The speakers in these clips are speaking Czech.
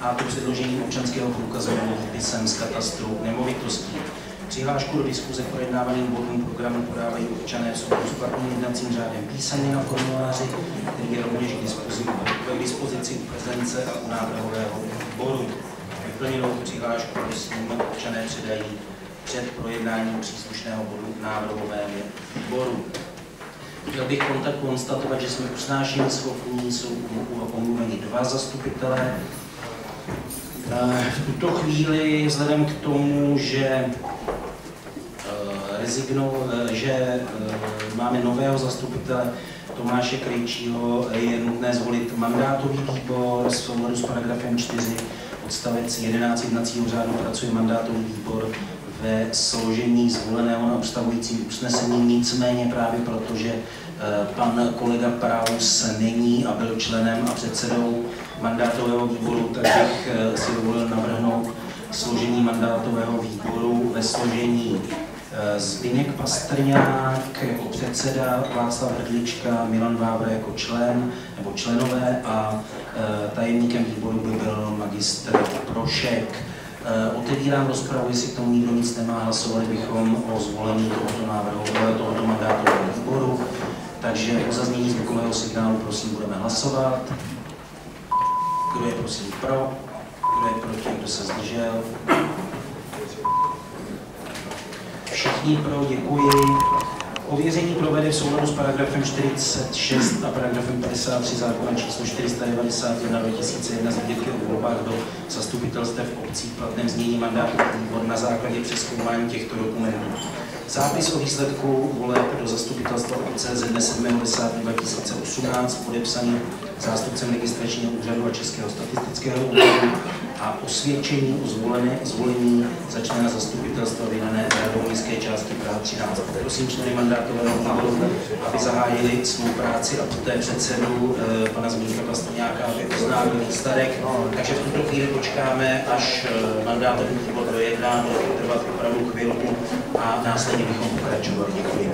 a to předložení občanského průkazu nebo výpisem z katastru nemovitostí. Přihlášku do diskuze k projednávaným bodům programu podávají občané v souladu s platným jednacím řádem písemně na formuláři, který je rovněž k dispozici, k dispozici u prezence a u návrhového výboru. Vyplněnou přihlášku prosím občané předají před projednáním příslušného bodu návrhovému výboru. Chtěl bych konstatovat, že jsme usnášení schopní, jsou omluveni dva zastupitelé. V tuto chvíli, vzhledem k tomu, že rezignou, že máme nového zastupitele Tomáše Krejčího, je nutné zvolit mandátový výbor s souladu s paragrafem 4 odstavec 11 jednacího řádu. Pracuje mandátový výbor ve složení zvoleného na ustavujícím usnesení, nicméně právě proto, že pan kolega Praus není a byl členem a předsedou mandátového výboru, tak bych si dovolil navrhnout složení mandátového výboru ve složení Zbyněk Pastrňák jako předseda, Václav Hrdlička, Milan Vávr jako člen nebo členové a tajemníkem výboru by byl magistr Prošek. Otevírám rozpravu, jestli k tomu nikdo nic nemá, hlasovali bychom o zvolení tohoto návrhu, tohoto mandátového výboru. Takže o zaznění zvukového signálu prosím budeme hlasovat. Kdo je prosím pro? Kdo je proti? Kdo se zdržel? Všichni pro, děkuji. Ověření provede v souladu s paragrafem 46 a paragrafem 53 zákona číslo 491 2001 sbírky o volbách do zastupitelstev obcí platném změní mandátu výbor na základě přeskoumání těchto dokumentů. Zápis o výsledku voleb do zastupitelstva obce ze dne 7.10.2018 podepsaný zástupcem registračního úřadu a Českého statistického úřadu a osvědčení o zvolené, zvolení za člena zastupitelstva vydané radou městské části Praha 13. Prosím členy mandátového výboru, aby zahájili svou práci a poté předsedu eh, pana Zmínka Pastrňáka, aby oznámil výsledek. Takže v tuto chvíli počkáme, až eh, mandátový výbor dojedná, bude trvat opravdu chvilku a následně bychom pokračovali. Děkuji.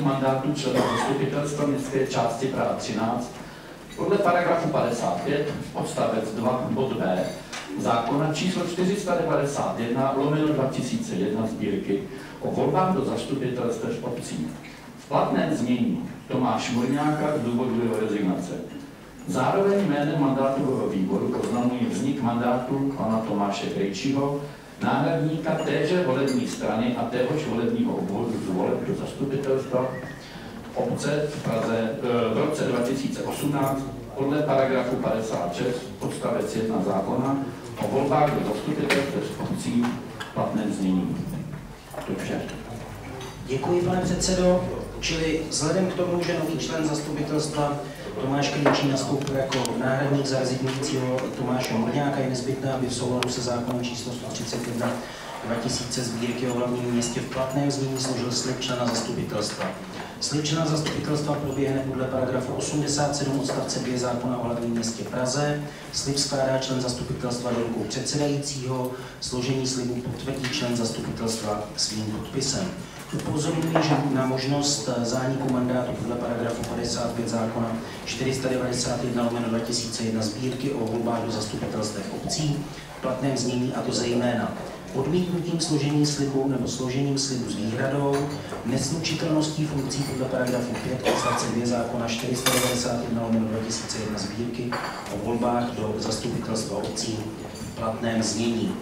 Zánik mandátu člena zastupitelstva městské části Praha 13 podle paragrafu 55 odstavec 2 bod B zákona číslo 491 lomeno 2001 sbírky o volbách do zastupitelstev obcí. V platném znění Tomáš Murňáka z důvodu jeho rezignace. Zároveň jménem mandátového výboru oznamují vznik mandátu pana Tomáše Krejčího, náhradníka téže volební strany a téhož volebního obvodu z voleb do zastupitelstva obce v Praze eh, v roce 2018 podle paragrafu 56 odstavec 1 zákona o volbách do zastupitelstv obcí platném znění. To vše. Děkuji, pane předsedo. Čili vzhledem k tomu, že nový člen zastupitelstva Tomáš Klíčí nastoupil jako náhradník za rezignujícího Tomáše Morňáka, je nezbytné, aby v souladu se zákonem číslo 131 2000 sbírky o hlavním městě v platném znění složil slib člena zastupitelstva. Slib člena zastupitelstva proběhne podle paragrafu 87 odstavce 2 zákona o hlavním městě Praze. Slib skládá člen zastupitelstva do rukou předsedajícího. Složení slibu potvrdí člen zastupitelstva svým podpisem. Upozorňuji, že na možnost zániku mandátu podle paragrafu 55 zákona 491 lomeno 2001 sbírky o volbách do zastupitelstv obcí v platném znění, a to zejména odmítnutím složení slibu nebo složením slibu s výhradou, neslučitelností funkcí podle paragrafu 5 odstavce 2 zákona 491 lomeno 2001 sbírky o volbách do zastupitelstva obcí v platném znění.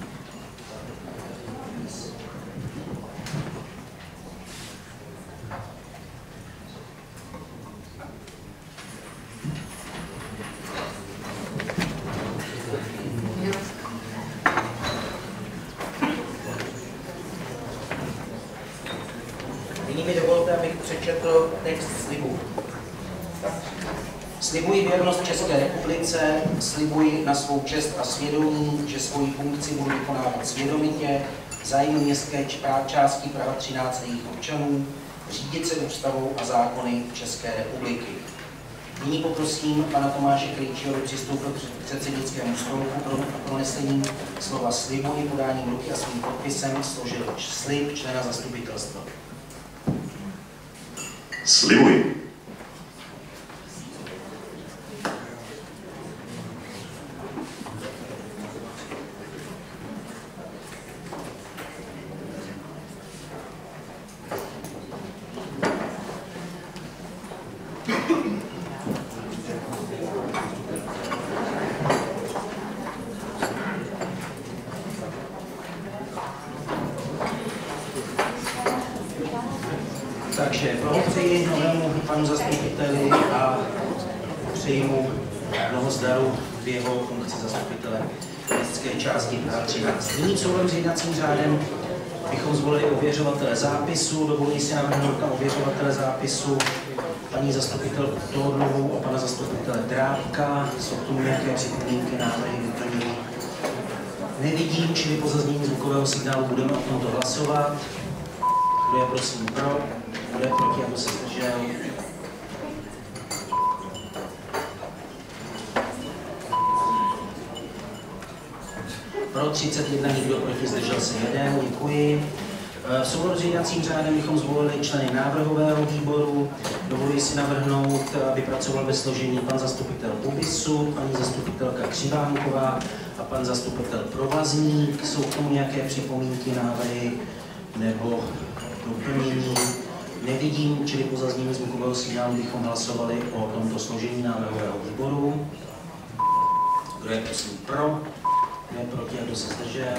Nyní mi dovolte, abych přečetl text slibu. Slibuji věrnost České republice, slibuji na svou čest a svědomí, že svoji funkci budu vykonávat svědomitě, zájmu městské čá- části Praha 13 a jejich občanů, řídit se ústavou a zákony České republiky. Nyní poprosím pana Tomáše Krejčího, aby přistoupil k předsednickému stolku pro pronesení slova slibuji podáním ruky a svým podpisem složil slib člena zastupitelstva. Slibuji. Takže blahopřeji novému panu zastupiteli a přeji mu mnoho zdaru v jeho funkci zastupitele městské části Praha 13. Nyní v souladu s jednacím řádem bychom zvolili ověřovatele zápisu. Dovoluji si navrhnout na ověřovatele zápisu paní zastupitel Tohodlovou a pana zastupitele Drábka. Jsou tomu nějaké připomínky, návrhy, vyplnění? Nevidím, čili po zaznění zvukového signálu budeme o tomto hlasovat. Kdo je prosím pro? Kdo je proti, aby se zdržel? Pro 31, nikdo proti, zdržel se jeden, děkuji. Eh, V souladu s jednacím řádem bychom zvolili členy návrhového výboru. Dovoluji si navrhnout, aby pracoval ve složení pan zastupitel Bubisu, paní zastupitelka Křivánková a pan zastupitel Provazník. Jsou k tomu nějaké připomínky, návrhy nebo doplnění? Nevidím, čili po zaznění zvukového signálu bychom hlasovali o tomto složení návrhového výboru. Kdo je prosím pro? Kdo je proti a kdo se zdržel?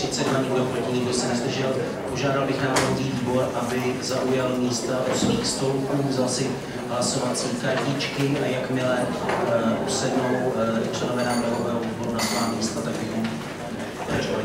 Pro 32, nikdo proti, nikdo se nezdržel. Požádal bych návrhový výbor, aby zaujal místa u svých stolků, vzal si hlasovací kartičky a jakmile uh, usednou uh, členové návrhového výboru na svá místa, tak bychom pokračovali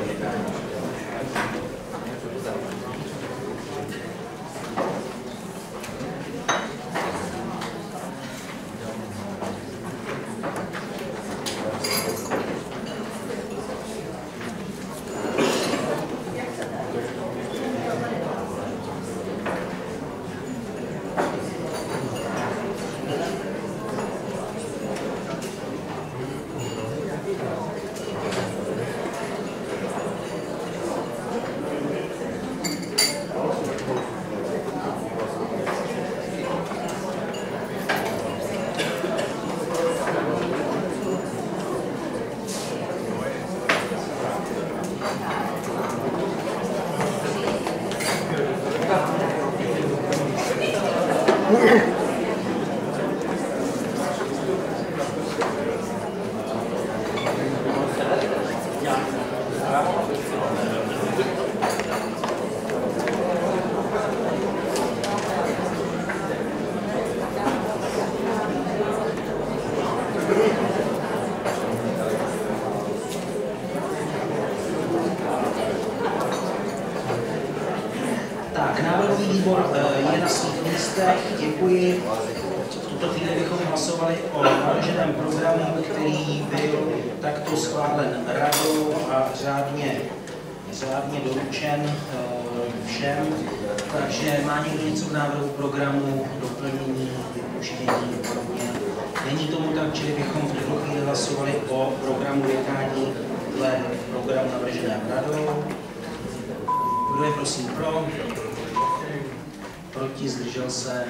Proti, zdržel se?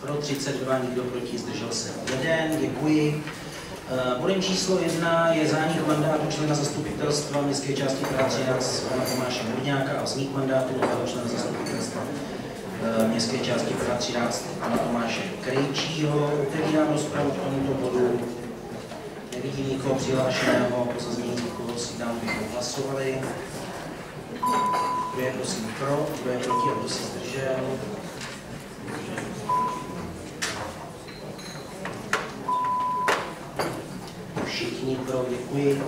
Pro 32, nikdo proti, zdržel se jeden, děkuji. Eh, Bodem číslo jedna je zánik mandátu člena zastupitelstva městské části 13 pana Tomáše Murňáka a vznik mandátu nového člena zastupitelstva eh, městské části Praha 13 pana Tomáše Krejčího. Otevírám rozpravu k tomuto bodu. Nevidím nikoho přihlášeného, po zaznění nikoho si dám, bychom hlasovali. Kdo je prosím pro, kdo je proti a kdo se zdržel? Všichni pro, děkuji.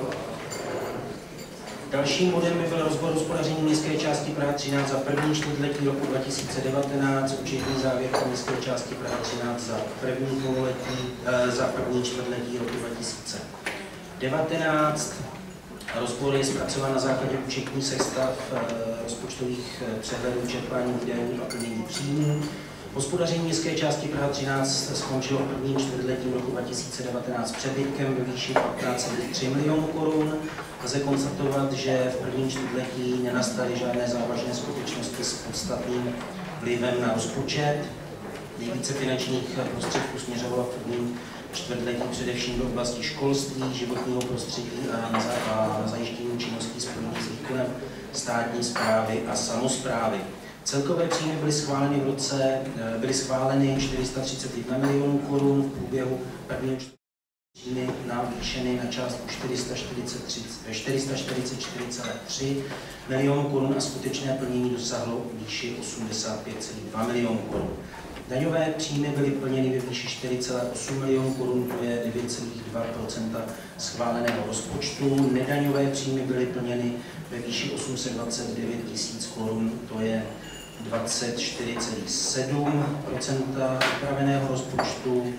Dalším bodem by byl rozbor hospodaření městské části Praha 13 za první čtvrtletí roku 2019, účetní závěrka městské části Praha 13 za první pololetí, eh, za první čtvrtletí roku 2019. Rozbor je zpracován na základě účetní sestav eh, rozpočtových eh, přehledů čerpání výdajů a plnění příjmů. Hospodaření městské části Praha 13 skončilo v prvním čtvrtletí roku 2019 přebytkem ve výši 15,3 milionů korun. Lze konstatovat, že v prvním čtvrtletí nenastaly žádné závažné skutečnosti s podstatným vlivem na rozpočet. Nejvíce finančních prostředků směřovalo v prvním čtvrtletí především do oblasti školství, životního prostředí a zajištění činností spojených s výkonem státní zprávy a samozprávy. Celkové příjmy byly schváleny v roce, eh, byly schváleny 431 milionů korun v průběhu prvního příjmy navýšeny na částku 444,3 milionů korun a skutečné plnění dosáhlo výši 85,2 milionů korun. Daňové příjmy byly plněny ve výši 4,8 milionů korun, to je 9,2% schváleného rozpočtu. Nedaňové příjmy byly plněny ve výši 829 tisíc korun, to je 24,7% upraveného rozpočtu.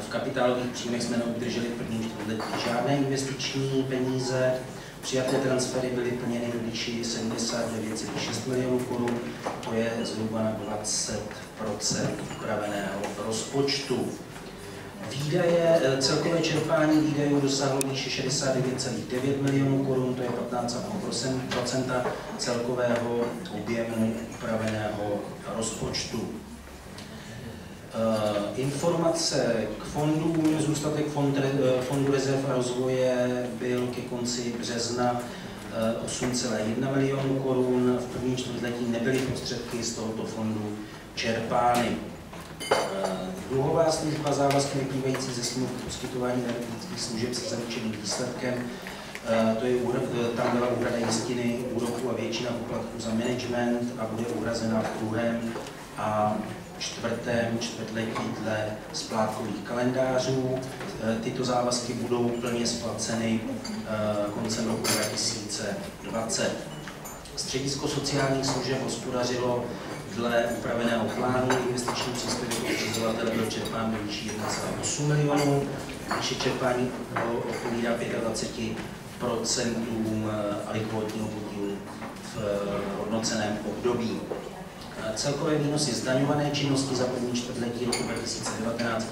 V kapitálových příjmech jsme neobdrželi v prvním čtvrtletí žádné investiční peníze. Přijaté transfery byly plněny do výši 79,6 milionů korun, to je zhruba na 20 upraveného rozpočtu. Výdaje, eh, celkové čerpání výdajů dosáhlo výše 69,9 milionů korun, to je 15,5% celkového objemu upraveného rozpočtu. Uh, informace k fondům, zůstatek uh, Fondu rezerv a rozvoje byl ke konci března uh, 8,1 milionů korun. V prvním čtvrtletí nebyly prostředky z tohoto fondu čerpány. Dluhová služba závazky vyplývající ze smluv poskytování energetických služeb se zaručeným výsledkem. To je, tam byla úhrada jistiny, úroku a většina poplatků za management a bude uhrazena v druhém a čtvrtém čtvrtletí dle splátkových kalendářů. Tyto závazky budou plně splaceny koncem roku 2020. Středisko sociálních služeb hospodařilo dle upraveného plánu investiční příspěvek od zřizovatele byl čerpán ve výši 1,8 milionů. Výše čerpání odpovídá 25 procentům alikvotního podílu v hodnoceném období. Celkové výnosy zdaňované činnosti za první čtvrtletí roku 2019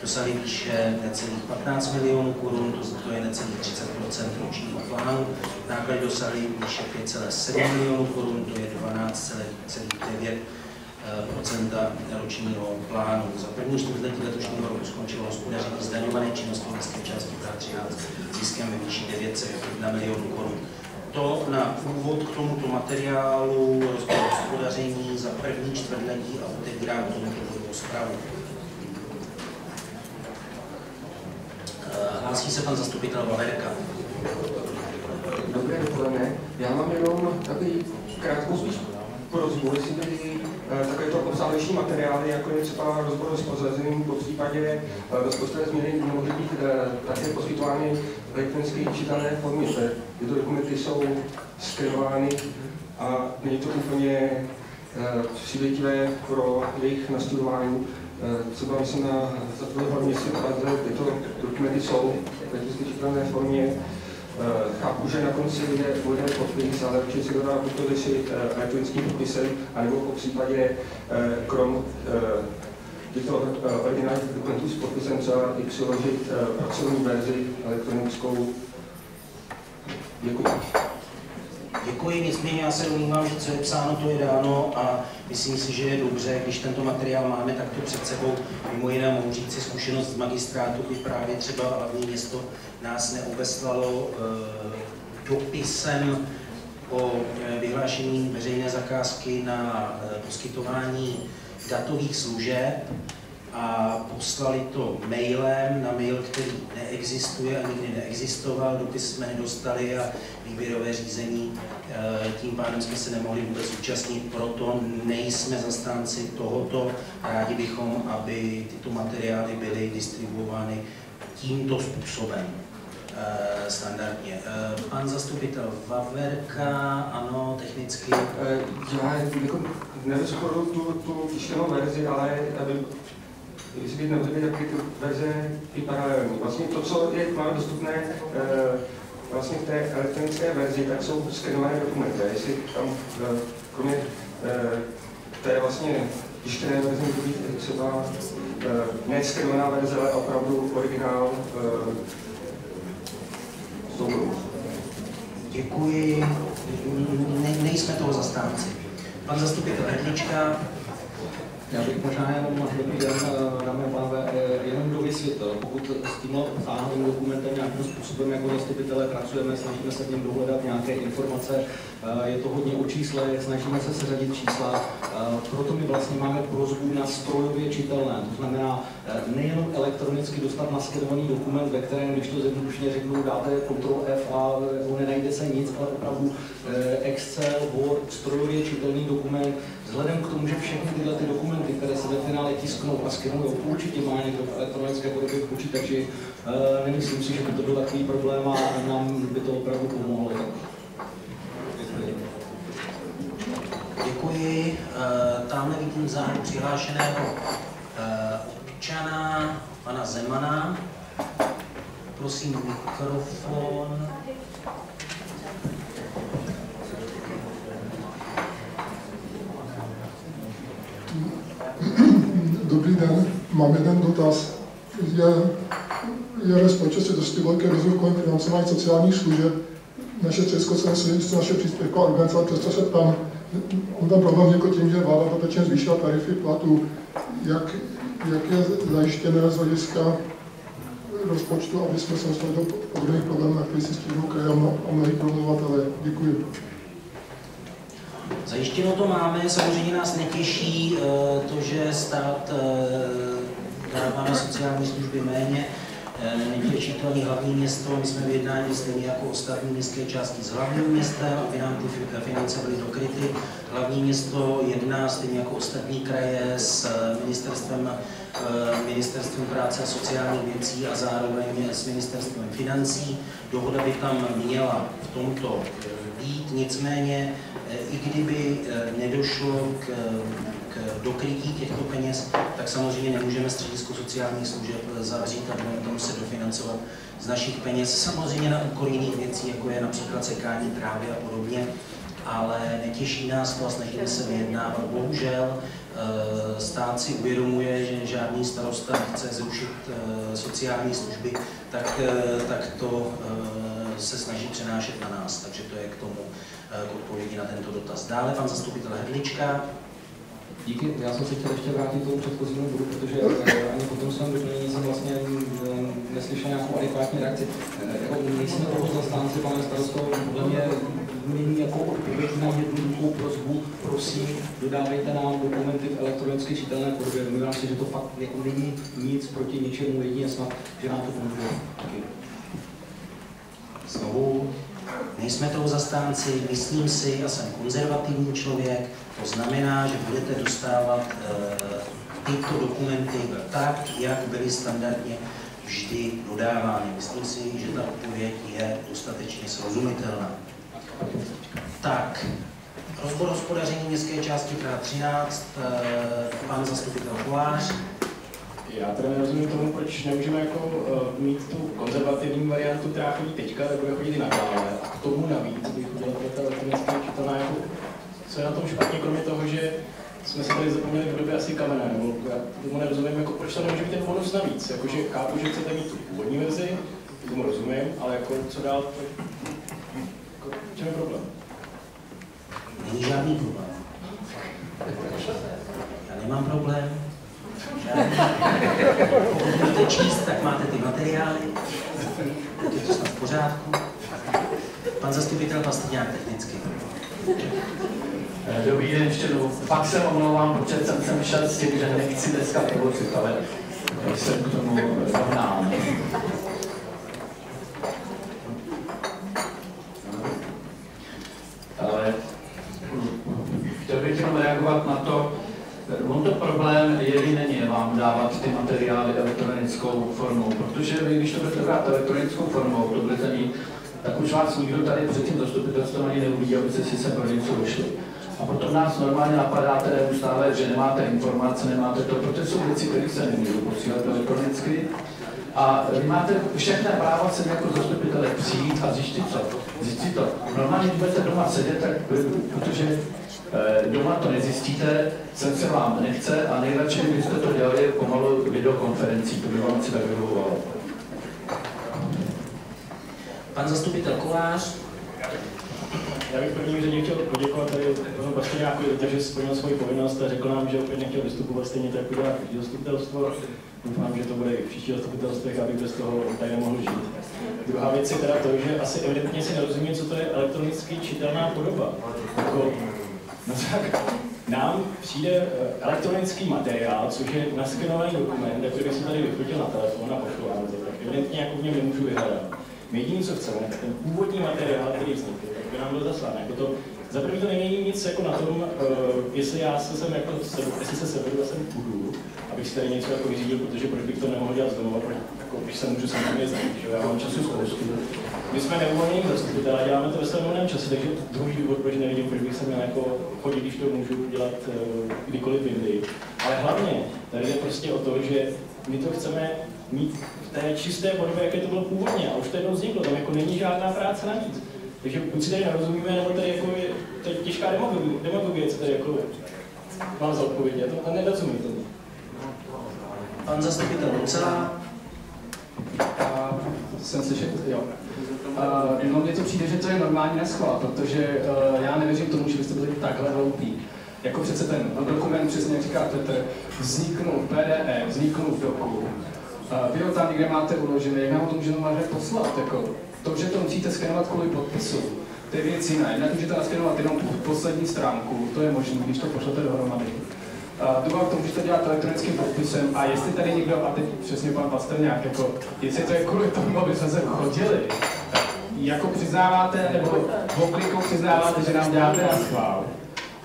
dosáhly výše necelých 15 milionů korun, to je necelých 30% ročního plánu. Náklady dosáhly výše 5,7 milionů korun, to je 12,9 procenta ročního plánu. Za první čtvrtletí letošního roku skončilo hospodaření zdaňované činnosti městské části Praha 13 ziskem ve výši 9,1 milionů korun. To na úvod k tomuto materiálu hospodaření za první čtvrtletí a otevírám tomuto zprávu. Hlásí se pan zastupitel Valerka. Dobré dopoledne. Já mám jenom takový krátkou spíš prozbu, jestli by eh, takovéto obsáhlejší materiály, jako je třeba rozbor s pozlezeným, po případě bezprostředné změny nemohly být také poskytovány v elektronické čitelné formě. Tyto dokumenty jsou skenovány a není to úplně přívětivé pro jejich nastudování. Třeba myslím na Zatorovém městě Praze, tyto dokumenty jsou v elektronické čitelné formě Eh, chápu, že na konci bude, bude podpis, ale určitě si to dá buď to řešit eh, elektronickým podpisem, anebo po případě eh, krom těchto originálních dokumentů s podpisem třeba i přiložit pracovní verzi elektronickou. Děkuji. Děkuji, nicméně já se domnívám, že co je psáno, to je dáno a myslím si, že je dobře, když tento materiál máme takto před sebou. Mimo jiné mohu říct si zkušenost z magistrátu, kdy právě třeba hlavní město nás neobeslalo eh, dopisem o eh, vyhlášení veřejné zakázky na eh, poskytování datových služeb a poslali to mailem na mail, který neexistuje a nikdy neexistoval, dopis jsme nedostali a výběrové řízení, eh, tím pádem jsme se nemohli vůbec účastnit, proto nejsme zastánci tohoto. Rádi bychom, aby tyto materiály byly distribuovány tímto způsobem eh, standardně. Eh, pan zastupitel Vaverka, ano, technicky. Já jako nerozporu tu, tu verzi, ale jestli bych nemohl jak ty verze i paralelní. Vlastně to, co je máme dostupné e, vlastně v té elektronické verzi, tak jsou skenované dokumenty. Jestli tam e, kromě e, té vlastně tištěné verze může být třeba ne skenovaná verze, ale opravdu originál e, Děkuji. Ne, nejsme toho zastánci. Pan zastupitel Hrdlička, já bych možná jenom, dobrý den, eh, dámy a pánové, eh, jenom dovysvětlil, pokud s tímhle záhadným dokumentem nějakým způsobem jako zastupitelé pracujeme, snažíme se v něm dohledat nějaké informace, eh, je to hodně o čísle, snažíme se seřadit čísla, proto my vlastně máme prozbu na strojově čitelné, to znamená nejenom elektronicky dostat naskenovaný dokument, ve kterém, když to zjednodušeně řeknu, dáte Ctrl F a nenajde se nic, ale opravdu Excel, Word, strojově čitelný dokument, Vzhledem k tomu, že všechny tyhle ty dokumenty, které se ve finále tisknou a skenují, určitě má někdo v elektronické podobě v počítači, uh, nemyslím si, že by to byl takový problém a nám by to opravdu pomohlo. Děkuji. Děkuji. Uh, tamhle vidím zájem přihlášeného uh, občana, pana Zemana. Prosím mikrofon. Dobrý den, mám jeden dotaz. Je, je ve společnosti dosti velký rozvoj kolem financování sociálních služeb. Naše Česko se jistě naše příspěvková organizace, přesto se tam, on tam problém jako tím, že vláda dotačně zvýšila tarify platů. Jak, jak je zajištěné z hlediska rozpočtu, aby jsme se dostali do podobných problémů, na který si stíhnou kraje a mnohí provozovatele. Děkuji. Zajištěno to máme, samozřejmě nás netěší eh, to, že stát eh, dává na sociální služby méně, eh, netěší to hlavní město, my jsme vyjednáni stejně jako ostatní městské části s hlavním městem, aby nám ty finance byly dokryty. Hlavní město jedná stejně jako ostatní kraje s ministerstvem, ministerstvem práce a sociálních věcí a zároveň s ministerstvem financí. Dohoda by tam měla v tomto být, nicméně i kdyby eh, nedošlo k, k dokrytí těchto peněz, tak samozřejmě nemůžeme středisko sociálních služeb eh, zavřít a budeme to muset dofinancovat z našich peněz, samozřejmě na úkor jiných věcí, jako je například sekání trávy a podobně, ale netěší nás to a snažíme se vyjednávat. Bohužel eh, stát si uvědomuje, že žádný starosta nechce zrušit sociální služby, tak, tak to se snaží přenášet na nás, takže to je k tomu Eh, k odpovědi na tento dotaz. Dále pan zastupitel Hrdlička. Díky, já jsem se chtěl ještě vrátit k tomu předchozímu bodu, protože eh, ani po tom svém doplnění jsem vlastně eh, neslyšel nějakou adekvátní reakci. Jako nejsme toho zastánci, pane starosto, podle mě není jako odpověď na jednoduchou prozbu, prosím, dodávejte nám dokumenty v elektronicky čitelné podobě. Domnívám se, že to fakt jako není nic proti ničemu, jedině snad, že nám to pomůže. Znovu Nejsme toho zastánci, myslím si, a jsem konzervativní člověk, to znamená, že budete dostávat e, tyto dokumenty tak, jak byly standardně vždy dodávány. Myslím si, že ta odpověď je dostatečně srozumitelná. Tak, rozbor hospodaření městské části Praha 13, e, pan zastupitel Kolář. Já teda nerozumím tomu, proč nemůžeme jako uh, mít tu konzervativní variantu, která chodí teďka, tak bude chodit i nadále. A k tomu navíc bych udělal ta elektronická čitelná, jako, co je na tom špatně, kromě toho, že jsme se tady zapomněli v době asi kamene, nebo já tomu nerozumím, jako proč tam nemůže být ten bonus navíc. Jakože chápu, že chcete mít tu původní verzi, tomu rozumím, ale jako co dál, to, jako, čem je problém? Není žádný problém. Já nemám problém. Pokud budete číst, tak máte ty materiály. Je to snad v pořádku. Pan zastupitel Pastrňák technicky. Eh, dobrý den ještě jednou. Pak se omlouvám, protože jsem sem šel s tím, že nechci dneska prvořit, ale jsem k tomu dohnán. Ale chtěl bych jenom reagovat na to, On to problém je není vám dávat ty materiály elektronickou formou, protože vy, když to budete brát elektronickou formou, to budete mít, tak už vás nikdo tady před tím zastupitelstvem ani neuvidí, abyste si se pro něco došli. A potom nás normálně napadáte neustále, že nemáte informace, nemáte to, protože jsou věci, které se nemůžou posílat elektronicky. A vy máte všechny práva sem jako zastupitele přijít a zjistit co. Zjistit to. Normálně, když budete doma sedět, tak, protože doma to nezjistíte, sem se vám nechce a nejradši byste to dělali pomalu videokonferencí, to by vám si tak vyhovovalo. Pan zastupitel Kolář. Já bych první řadě chtěl poděkovat tady panu Bastiňáku, že splnil svoji povinnost a řekl nám, že opět nechtěl vystupovat stejně tak jako zastupitelstvo. Doufám, že to bude i v příštích zastupitelstvech, abych bez toho tady nemohl žít. Druhá věc je teda to, že asi evidentně si nerozumí, co to je elektronicky čitelná podoba. Jako, nám přijde eh, elektronický materiál, což je naskenovaný dokument, kdyby si tady vyfotil na telefon a pošel vám to, tak evidentně jako v něm nemůžu vyhledat. My jediné, co chceme, ten původní materiál, který vznikl, tak by nám byl zaslán. Jako to, za první to není nic jako na tom, uh, jestli já se sem jako, jestli se seberu a sem půjdu, abych si tady něco jako vyřídil, protože proč bych to nemohl dělat znovu, jako, když se můžu samozřejmě znát, že já mám času spoustu. My jsme neuvolnění zastupitelé, děláme to ve svém volném čase, takže druhý důvod, proč nevidím, proč bych se měl jako chodit, když to můžu dělat uh, kdykoliv jindy. Ale hlavně tady je prostě o to, že my to chceme mít v té čisté podobě, jaké to bylo původně. A už to jednou vzniklo, tam jako není žádná práce navíc. Takže buď si tady nerozumíme, nebo tady jako je, to je těžká demagogie co tady jako mám za odpověď. Já to nerozumím tomu. Pan zastupitel Lucela. Jsem slyšet, jo. Uh, jenom mně to přijde, že to je normální neschvál, protože uh, já nevěřím tomu, že byste byli takhle hloupí. Jako přece ten dokument, přesně jak říká Petr, vzniknul v PDE, vzniknul v doku. Uh, vy ho tam někde máte uložený, jak nám to můžeme poslat? Jako, to, že to musíte skenovat kvůli podpisu, to je věc jiná. Jinak můžete naskenovat jenom poslední stránku, to je možné, když to pošlete dohromady. Druhá to můžete dělat elektronickým podpisem a jestli tady někdo, a teď přesně pan Pastrňák, jako, jestli to je kvůli tomu, aby jsme se chodili, jako přiznáváte, nebo oklikou přiznáváte, že nám děláte na schvál.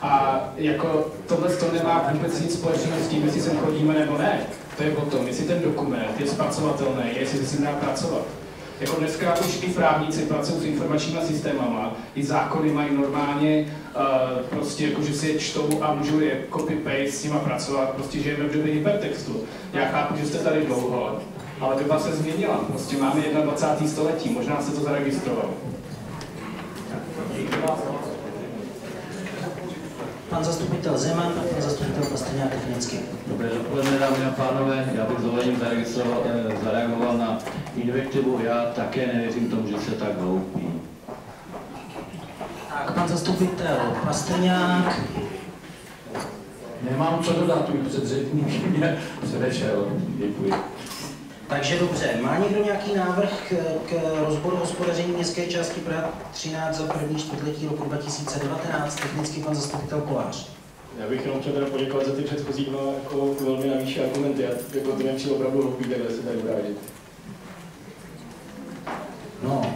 A jako tohle to nemá vůbec nic společného s tím, jestli sem chodíme nebo ne. To je o tom, jestli ten dokument je zpracovatelný, jestli se s ním dá pracovat. Jako dneska už i právníci pracují s informačními systémama, i zákony mají normálně, uh, prostě jako, že si je čtou a můžou je copy-paste s nima pracovat, prostě žijeme v době hypertextu. Já chápu, že jste tady dlouho, ale doba se změnila. Prostě máme 21. století, možná se to zaregistrovalo. Pan zastupitel Zeman a pan zastupitel Pastrňák technicky. Dobré dopoledne, dámy a pánové. Já bych dovolením eh, zareagoval na invektivu. Já také nevěřím tomu, že se tak hloupí. Tak, pan zastupitel Pastrňák. Nemám co dodat, můj předřečník mě předešel. Děkuji. Takže dobře, má někdo nějaký návrh k, k rozboru hospodaření městské části Praha 13 za první čtvrtletí roku 2019, technicky pan zastupitel Kolář? Já bych jenom chtěl teda poděkovat za ty předchozí dva jako velmi navýšší argumenty. Já, jako to mě opravdu hloupý, takhle se tady urážit. No,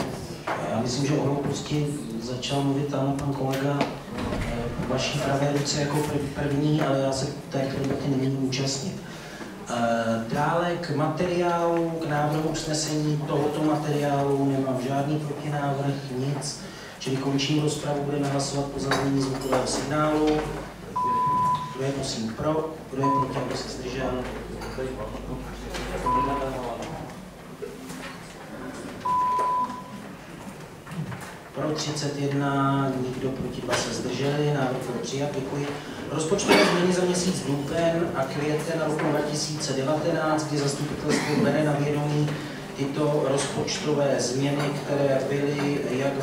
já myslím, že o hlouposti začal mluvit tam pan kolega eh, vaší pravé ruce jako první, ale já se té debaty nemůžu účastnit. Eh, dále k materiálu, k návrhu usnesení tohoto materiálu nemám žádný protinávrh, nic. Čili končím rozpravu, budeme hlasovat po zaznění zvukového signálu. Kdo je prosím pro, kdo je proti, aby se zdržel? Pro 31, nikdo proti 2 se zdrželi, návrh byl přijat, děkuji. Rozpočtové změny za měsíc duben a květen roku 2019, kdy zastupitelstvo bere na vědomí tyto rozpočtové změny, které byly jak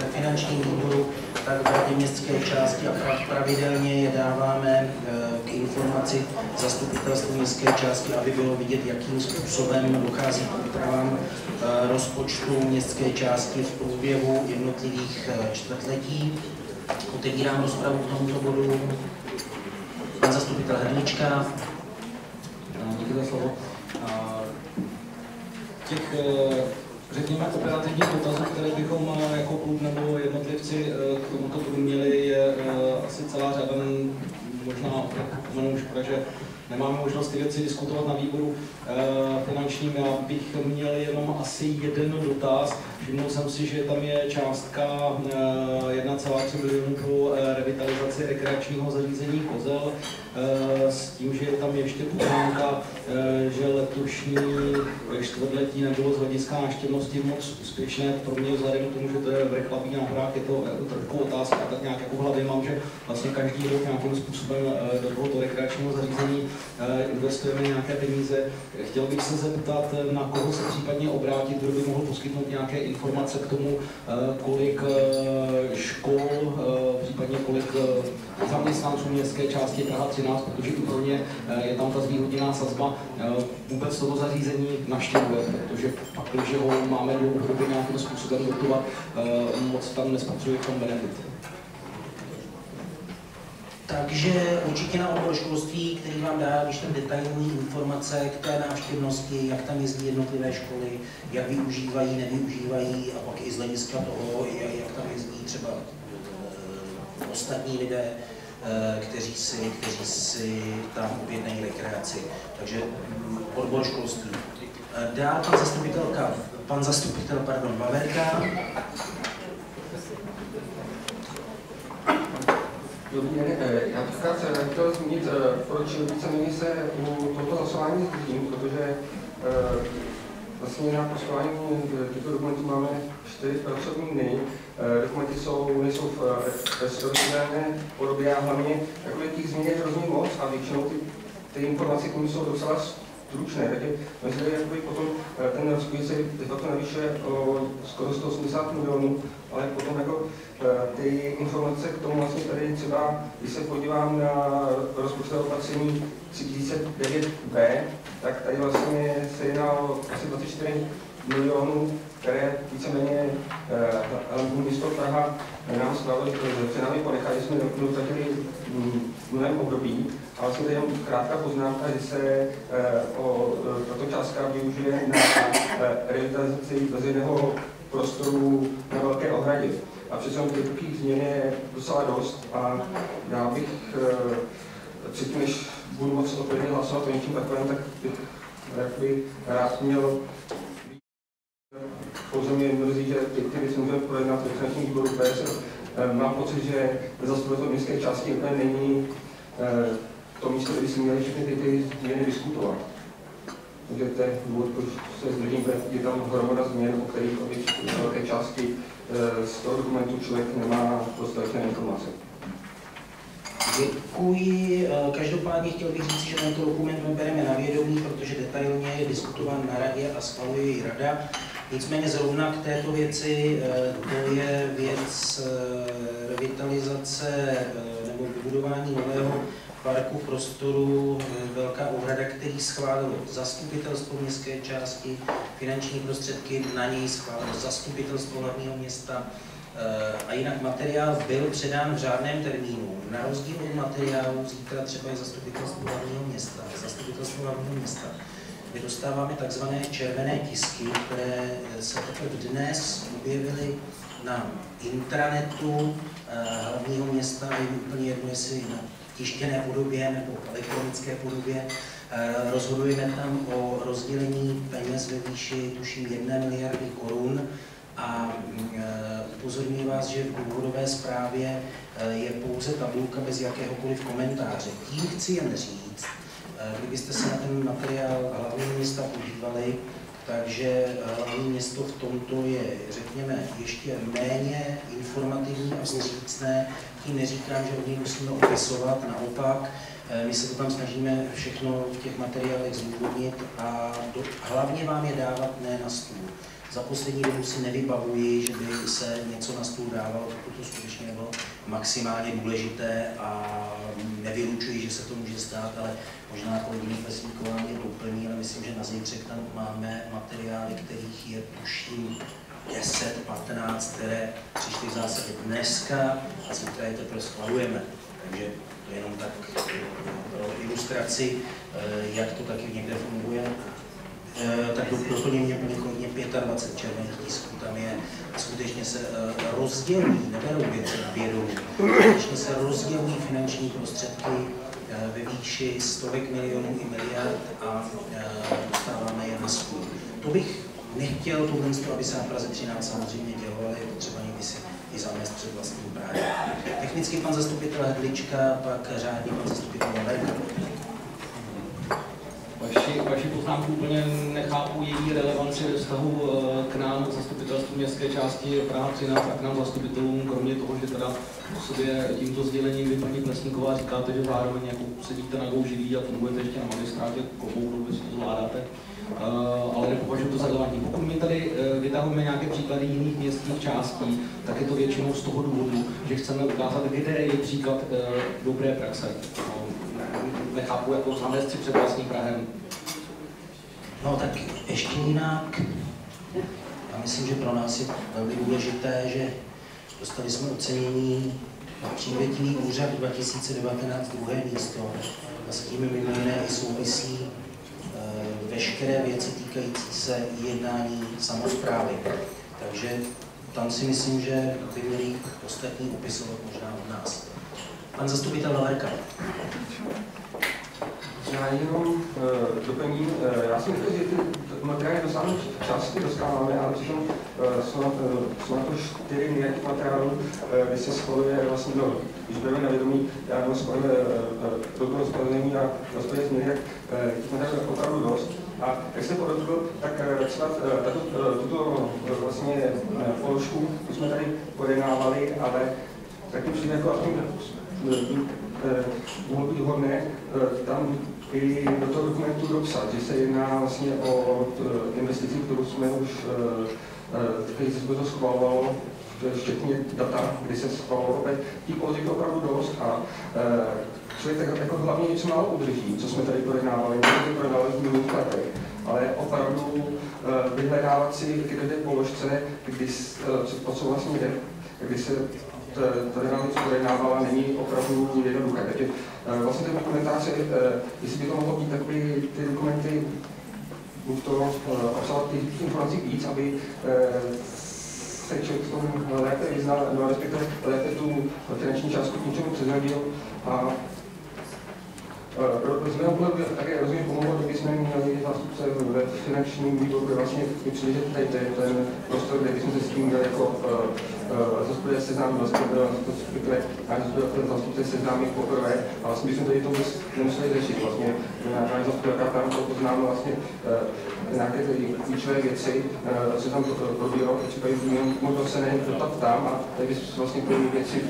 ve finančním výboru, tak v radě městské části a pravidelně je dáváme eh, k informaci zastupitelstvu městské části, aby bylo vidět, jakým způsobem dochází k úpravám eh, rozpočtu městské části v průběhu jednotlivých eh, čtvrtletí. Otevírám rozpravu k tomuto bodu. Pan zastupitel Hrnička. Děkuji za slovo těch, eh, řekněme, operativních dotazů, které bychom eh, jako klub nebo jednotlivci eh, k tomuto měli, je asi celá řada, možná opomenu škoda, že nemáme možnost ty věci diskutovat na výboru finančním. Já bych měl jenom asi jeden dotaz. Všiml jsem si, že tam je částka 1,3 milionů pro revitalizaci rekreačního zařízení Kozel. Eh, s tím, že je tam ještě poznámka, eh, že letošní čtvrtletí nebylo z hlediska návštěvnosti moc úspěšné. Pro mě vzhledem k tomu, že to je v Rechlapí na je to trošku otázka, tak nějak jako hlavě mám, že vlastně každý rok nějakým způsobem eh, do tohoto rekreačního zařízení investujeme nějaké peníze. Chtěl bych se zeptat, na koho se případně obrátit, kdo by mohl poskytnout nějaké informace k tomu, kolik škol, případně kolik zaměstnanců městské části Praha 13, protože i pro ně eh, je tam ta zvýhodněná sazba eh, vůbec toho zařízení navštěvuje, protože pak, když ho máme dlouhodobě nějakým způsobem dotovat, eh, moc tam nespracuje tom benefit. Takže určitě na odbor školství, který vám dá když tam detailní informace k té návštěvnosti, jak tam jezdí jednotlivé školy, jak využívají, nevyužívají a pak i z hlediska toho, jak tam jezdí třeba ostatní lidé, Eh, kteří si, kteří si tam objednají rekreaci. Takže mm, odbor školství. Eh, dál pan zastupitelka, pan zastupitel, pardon, Baverka. Dobrý den, eh, já bych krátce chtěl zmínit, proč víceméně se u tohoto hlasování zdržím, protože vlastně na postování těchto dokumentů máme čtyři pracovní dny, Eh, dokumenty jsou, nejsou v srovnatelné podobě a hlavně takové těch změn je hrozně moc a většinou ty, ty informace k jsou docela stručné, takže myslím, že jakoby potom eh, ten rozpočet se de facto navýšuje o skoro 180 milionů, ale potom jako eh, ty informace k tomu vlastně tady třeba, když se podívám na rozpočtové opatření 3009B, tak tady vlastně se jedná o asi 24 milionů které víceméně hlavní město Praha nám schválili, se námi ponechali, jsme neutratili v minulém období, ale vlastně to je jenom krátká poznámka, že se eh, o, tato částka využije na eh, revitalizaci veřejného prostoru na Velké ohradě. A přece těch takových změn je docela dost a já bych eh, předtím, než budu moc odpovědně hlasovat o něčím takovém, tak bych rád měl pouze mě mrzí, že ty, ty věci můžeme projednat v finančním výboru PS. Eh, mám pocit, že zastupitelstvo městské části úplně není eh, to místo, kde si měli všechny ty, změny diskutovat. Takže to je důvod, proč se zdržím, je tam hromada změn, o kterých v velké části eh, z toho dokumentu člověk nemá dostatečné informace. Děkuji. Každopádně chtěl bych říct, že tento dokument my bereme na vědomí, protože detailně je diskutován na radě a schvaluje ji rada. Nicméně zrovna k této věci, eh, to je věc eh, revitalizace eh, nebo vybudování nového parku prostoru Velká ohrada, který schválilo zastupitelstvo městské části, finanční prostředky na něj schválilo zastupitelstvo hlavního města a jinak materiál byl předán v řádném termínu. Na rozdíl od materiálu zítra třeba je zastupitelstvo hlavního města, zastupitelstvo hlavního města. My dostáváme takzvané červené tisky, které se teprve dnes objevily na intranetu eh, hlavního města, je úplně jedno, jestli na tištěné podobě nebo elektronické podobě. Eh, rozhodujeme tam o rozdělení peněz ve výši tuším 1 miliardy korun a eh, upozorňuji vás, že v důvodové zprávě je pouze tabulka bez jakéhokoliv komentáře. Tím chci jen říct, kdybyste se na ten materiál hlavního města podívali, takže hlavní město v tomto je, řekněme, ještě méně informativní a vstřícné. Tím neříkám, že od něj musíme opisovat, naopak, eh, my se to tam snažíme všechno v těch materiálech zdůvodnit a do, hlavně vám je dávat ne na stůl. Za poslední dobu si nevybavuji, že by se něco na stůl dávalo, pokud to skutečně nebylo maximálně důležité a nevylučuji, že se to může stát, ale možná kolegyně Pesníková mě doplní, ale myslím, že na zítřek tam máme materiály, kterých je tuším 10, 15, které přišly v zásadě dneska a zítra je teprve schvalujeme. Takže to je jenom tak pro ilustraci, eh, jak to taky někde funguje. Eh, tak doplně mě paní kolegyně 25 červených tisků, tam je skutečně se eh, rozdělují, neberou věci na vědomí, skutečně se rozdělují finanční prostředky ve výši stovek milionů i miliard a dostáváme je na stůl. To bych nechtěl tohle, aby se na Praze 13 samozřejmě dělo, ale je potřeba někdy si i zamést před vlastním právem. Technicky pan zastupitel Hedlička, pak řádně pan zastupitel Valerka. Vaši, vaši poznámku úplně nechápu její relevanci ve vztahu eh, k nám, zastupitelstvu městské části Praha 13 a k nám zastupitelům, kromě toho, že teda o sobě tímto sdělením vy, paní Plesníková, říkáte, že zároveň jako sedíte na goužilí a fungujete ještě na magistrátě, komu dobu si to zvládáte. Uh, ale nepovažuji to za relevantní. Pokud my tady uh, vytahujeme nějaké příklady jiných městských částí, tak je to většinou z toho důvodu, že chceme ukázat, kde je příklad dobré praxe. Nechápu jako zamést před vlastním Prahem. No tak ještě jinak. Já myslím, že pro nás je velmi důležité, že dostali jsme ocenění přívětivý úřad 2019 druhé místo a s tím mimo jiné i souvisí e, veškeré věci týkající se jednání samozprávy. Takže tam si myslím, že by měli ostatní opisovat možná od nás. Pan zastupitel Valerka. Já jenom uh, doplním, uh, já si myslím, že ty materiály dosáhnou části dostáváme, ale přitom uh, jsou, na, to čtyři miliardy materiálů, uh, kdy se schvaluje vlastně do, když budeme na vědomí, já jenom schvalujeme uh, do toho schválení a rozpočet změny, tak těch materiálů je opravdu dost. A jak jsem podotkl, tak třeba tato, tuto vlastně položku, tu jsme tady pojednávali, ale tak mi přijde jako aspoň mohlo být vhodné tam i do toho dokumentu dopsat, že se jedná vlastně o investici, kterou jsme už, když se to schvalovalo, včetně data, kdy se schvalovalo, těch je opravdu dost a člověk tak jako hlavně něco málo udrží, co jsme tady projednávali, my jsme projednávali v minulých letech, ale opravdu vyhledávat si k té položce, kdy, o co vlastně jde, kdy se tady nám něco projednávala, není opravdu jednoduché. Takže eh, vlastně ten komentáře, eh, jestli by to mohlo být, tak by ty dokumenty buď to eh, obsahovat těch informací víc, aby se člověk v tom lépe vyznal, no respektive lépe tu finanční částku k něčemu přiznadil a mého pohledu také rozumím pomohlo, kdyby jsme měli zástupce ve finančním výboru, vlastně mi přijde, že tady to je ten prostor, kde bychom se s tím měli jako zastupuje seznámit, respektive náš zástupce seznámit poprvé a vlastně bychom tady to vůbec nemuseli řešit. Vlastně náš zastupitelka tam to poznáme vlastně nějaké ty klíčové věci se tam probíralo, třeba možná se nejen dotat tam a tady by vlastně ty věci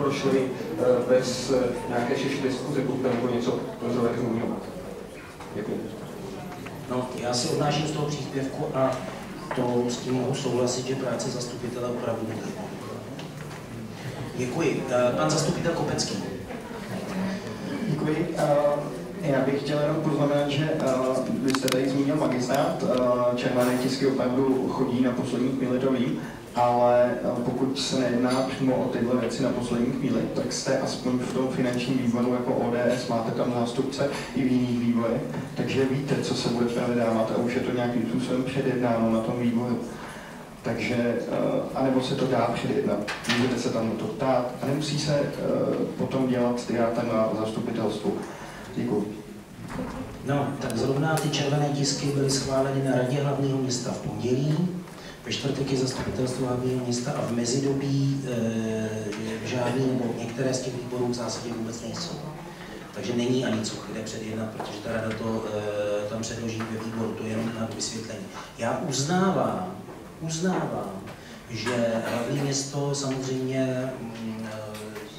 prošli eh, bez eh, nějaké širší diskuze nebo něco konzervativního. Děkuji. No, já si odnáším z toho příspěvku a to s tím mohu souhlasit, že práce zastupitele opravdu není. Děkuji. Eh, pan zastupitel Kopecký. Děkuji. Já bych chtěl jenom poznamenat, že vy jste tady zmínil magistrát, červené tisky opravdu chodí na poslední chvíli, to vím, ale eh, pokud se nejedná přímo o tyhle věci na poslední chvíli, tak jste aspoň v tom finančním výboru jako ODS, máte tam zástupce i v jiných výborech, takže víte, co se bude projednávat a už je to nějakým způsobem předjednáno na tom výboru. Takže, eh, anebo se to dá předjednat. Můžete se tam na to ptát a nemusí se eh, potom dělat ztráta na zastupitelstvu. Děkuji. No, tak zrovna ty červené tisky byly schváleny na radě hlavního města v pondělí, ve čtvrtek je zastupitelstvo hlavního města a v mezidobí e, žádný nebo některé z těch výborů v zásadě vůbec nejsou. Takže není ani co kde předjednat, protože ta rada to e, tam předloží ve výboru, to je jenom na vysvětlení. Já uznávám, uznávám, že hlavní město samozřejmě mm, e,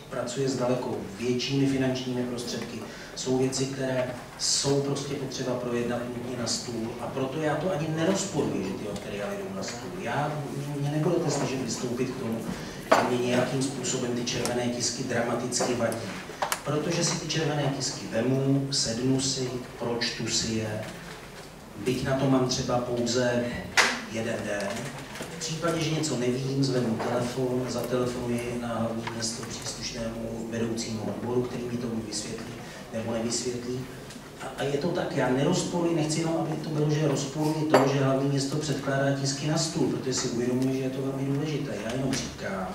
pracuje s daleko většími finančními prostředky. Jsou věci, které jsou prostě potřeba projednat nutně na stůl a proto já to ani nerozporuji, že ty materiály jdou na stůl. Já, mě nebudete snažit vystoupit k tomu, že mě nějakým způsobem ty červené tisky dramaticky vadí. Protože si ty červené tisky vemu, sednu si, pročtu si je, byť na to mám třeba pouze jeden den. V případě, že něco nevím, zvednu telefon, zatelefonuji na hlavní město příslušnému vedoucímu odboru, který mi to vysvětlí nebo nevysvětlí a je to tak, já nerozporuji, nechci jenom, aby to bylo, že rozporuji to, že hlavní město předkládá tisky na stůl, protože si uvědomuji, že je to velmi důležité. Já jenom říkám,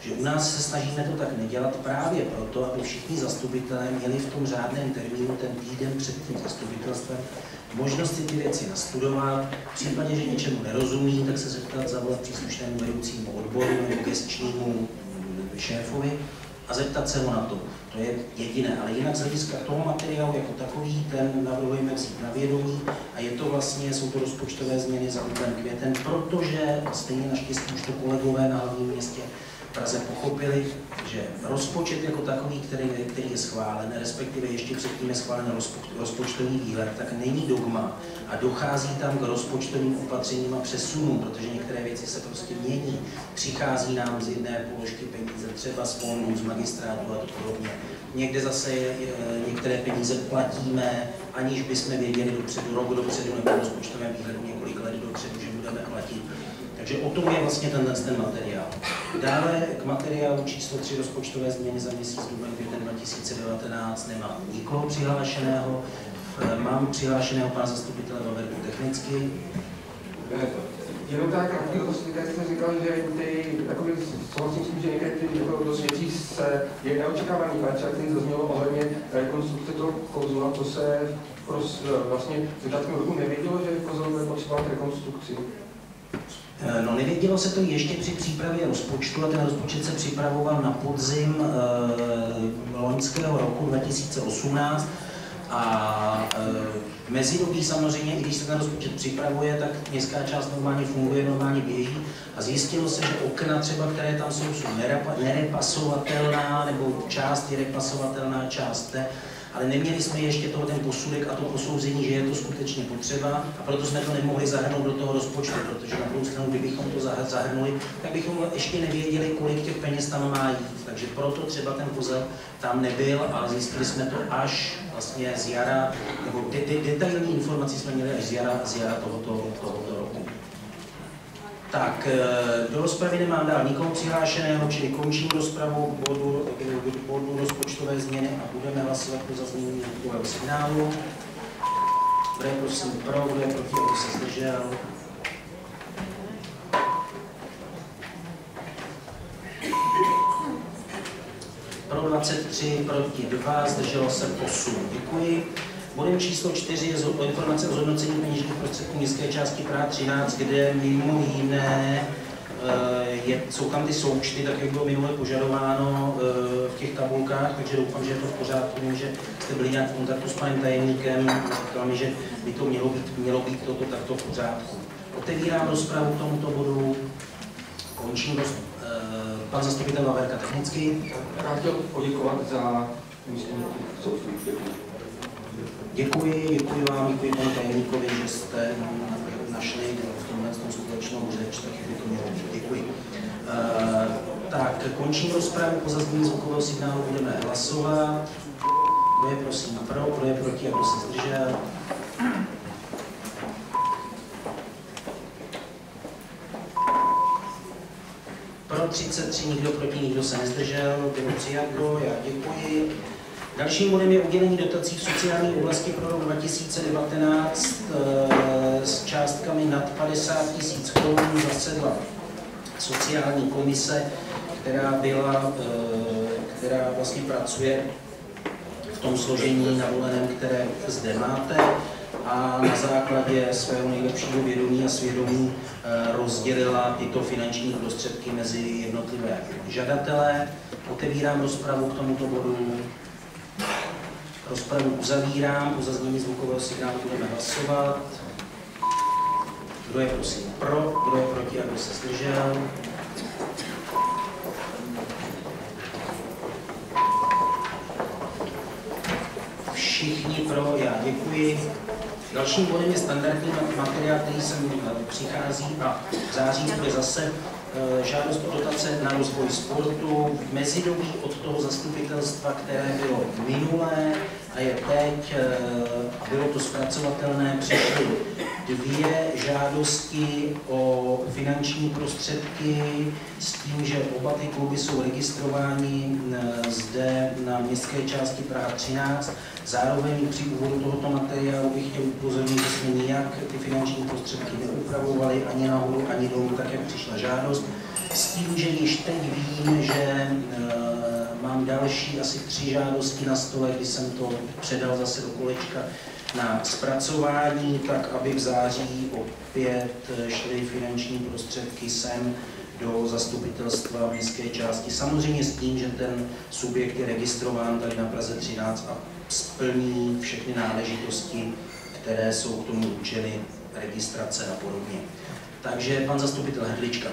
že u nás se snažíme to tak nedělat právě proto, aby všichni zastupitelé měli v tom řádném termínu ten týden před tím zastupitelstvem možnosti ty věci nastudovat. V případě, že něčemu nerozumí, tak se zeptat, zavolat příslušnému vedoucímu odboru nebo gestčnímu šéfovi a zeptat se ho na to. To je jediné, ale jinak z hlediska toho materiálu jako takový, ten navrhujeme vzít na vědomí a je to vlastně, jsou to rozpočtové změny za ten květen, protože stejně naštěstí už to kolegové na hlavním městě Praze pochopili, že rozpočet jako takový, který, který je schválen, respektive ještě předtím je schválen rozpočtový výhled, tak není dogma a dochází tam k rozpočtovým opatřením a přesunům, protože některé věci se prostě mění. Přichází nám z jedné položky peníze, třeba z fondů, z magistrátu a podobně. Někde zase některé peníze platíme, aniž bychom věděli dopředu, rok dopředu nebo rozpočtovém výhledu několik let dopředu, že budeme platit takže o tom je vlastně ten, ten materiál. Dále k materiálu číslo 3 rozpočtové změny za měsíc duben květen 2019 nemám nikoho přihlášeného. Mám přihlášeného pana zastupitele Vaverku technicky. Jenom tak, jak jste říkal, že ty, jakoby, souhlasím s tím, že některé ty jako, dost věcí se je neočekávaný, ale třeba tady zaznělo ohledně rekonstrukce toho kozla, co se vlastně v začátku roku nevědělo, že kozel bude potřebovat rekonstrukci. Eh, no nevědělo se to ještě při přípravě rozpočtu a ten rozpočet se připravoval na podzim e, loňského roku 2018 a e, v mezidobí samozřejmě, i když se ten rozpočet připravuje, tak městská část normálně funguje, normálně běží a zjistilo se, že okna třeba, které tam jsou, jsou nerepasovatelná nebo část je repasovatelná, část ne ale neměli jsme ještě toho ten posudek a to posouzení, že je to skutečně potřeba a proto jsme to nemohli zahrnout do toho rozpočtu, protože na druhou stranu, kdybychom to zahrnuli, tak bychom ještě nevěděli, kolik těch peněz tam má jít. Takže proto třeba ten kozel tam nebyl, ale zjistili jsme to až vlastně z jara, nebo ty, ty detailní informace jsme měli až z jara, z jara tohoto, tohoto roku. Tak, eh, do rozpravy nemám dál nikoho přihlášeného, čili končím rozpravu k bodu, k bodu rozpočtové změny a budeme hlasovat pro zaznění takového signálu. Kdo je prosím pro, kdo je proti, kdo se zdržel. Pro 23, proti 2, zdrželo se 8. Děkuji. Bodem číslo 4 je informace o zhodnocení peněžních prostředků městské části Praha 13, kde mimo jiné eh, je, jsou tam ty součty, tak jak bylo minule požadováno eh, v těch tabulkách, takže doufám, že je to v pořádku. Vím, že jste byli nějak v kontaktu s panem tajemníkem, říkal mi, že by to mělo být, mělo být toto takto v pořádku. Otevírám rozpravu k tomuto bodu, končím roz, eh, pan zastupitel Vaverka technicky. Já chtěl poděkovat za místní Děkuji, děkuji vám, děkuji panu tajemníkovi, že jste našli v tomhle tom společnou řeč, tak by to mělo být. Děkuji. Uh, tak, končím rozpravu, po zaznění zvukového signálu budeme hlasovat. Kdo je prosím pro, kdo je proti a kdo se zdržel? pro 33, nikdo proti, nikdo se nezdržel, bylo přijato, já děkuji. Dalším bodem je udělení dotací v sociální oblasti pro rok 2019 e, s částkami nad 50 tisíc korun zasedla sociální komise, která byla, e, která vlastně pracuje v tom složení navoleném, které zde máte a na základě svého nejlepšího vědomí a svědomí eh, rozdělila tyto finanční prostředky mezi jednotlivé žadatele. Otevírám rozpravu k tomuto bodu. Rozpravu uzavírám, po zaznění zvukového signálu budeme hlasovat. Kdo je prosím pro, kdo je proti a kdo se zdržel? Všichni pro, já děkuji. Dalším bodem je standardní materiál, který sem přichází a v září bude zase žádost o dotace na rozvoj sportu v mezidobí od toho zastupitelstva, které bylo minulé a je teď, eh, bylo to zpracovatelné, přišly dvě žádosti o finanční prostředky s tím, že oba ty kluby jsou registrováni zde na městské části Praha 13. Zároveň při úvodu tohoto materiálu bych chtěl upozornit, že jsme nijak ty finanční prostředky neupravovali ani nahoru, ani dolů, tak jak přišla žádost. S tím, že již teď vím, že mám další asi tři žádosti na stole, kdy jsem to předal zase do kolečka na zpracování, tak aby v září opět šly finanční prostředky sem do zastupitelstva městské části. Samozřejmě s tím, že ten subjekt je registrován tady na Praze 13 a splní všechny náležitosti, které jsou k tomu určeny, registrace a podobně. Takže pan zastupitel Hedlička.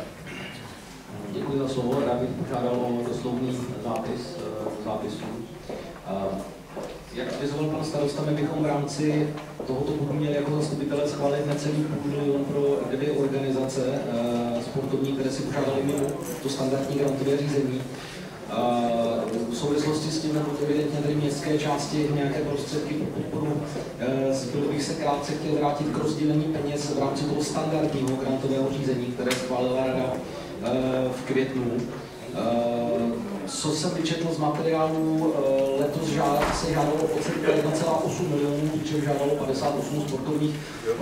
Děkuji za slovo. Rád bych požádal o doslovný zápis eh, zápisu. Eh, jak avizoval pan starosta, my bychom v rámci tohoto bodu měli jako zastupitelé schválit necelý půl pro dvě organizace eh, sportovní, které si požádali mimo to standardní grantové řízení. V souvislosti s tím, nebo evidentně tady městské části nějaké prostředky pro podporu, byl bych se krátce chtěl vrátit k rozdělení peněz v rámci toho standardního grantového řízení, které schválila rada v květnu. Co jsem vyčetl z materiálu, letos žád, se žádalo o celé 1,8 milionů, přičemž žádalo 58 sportovních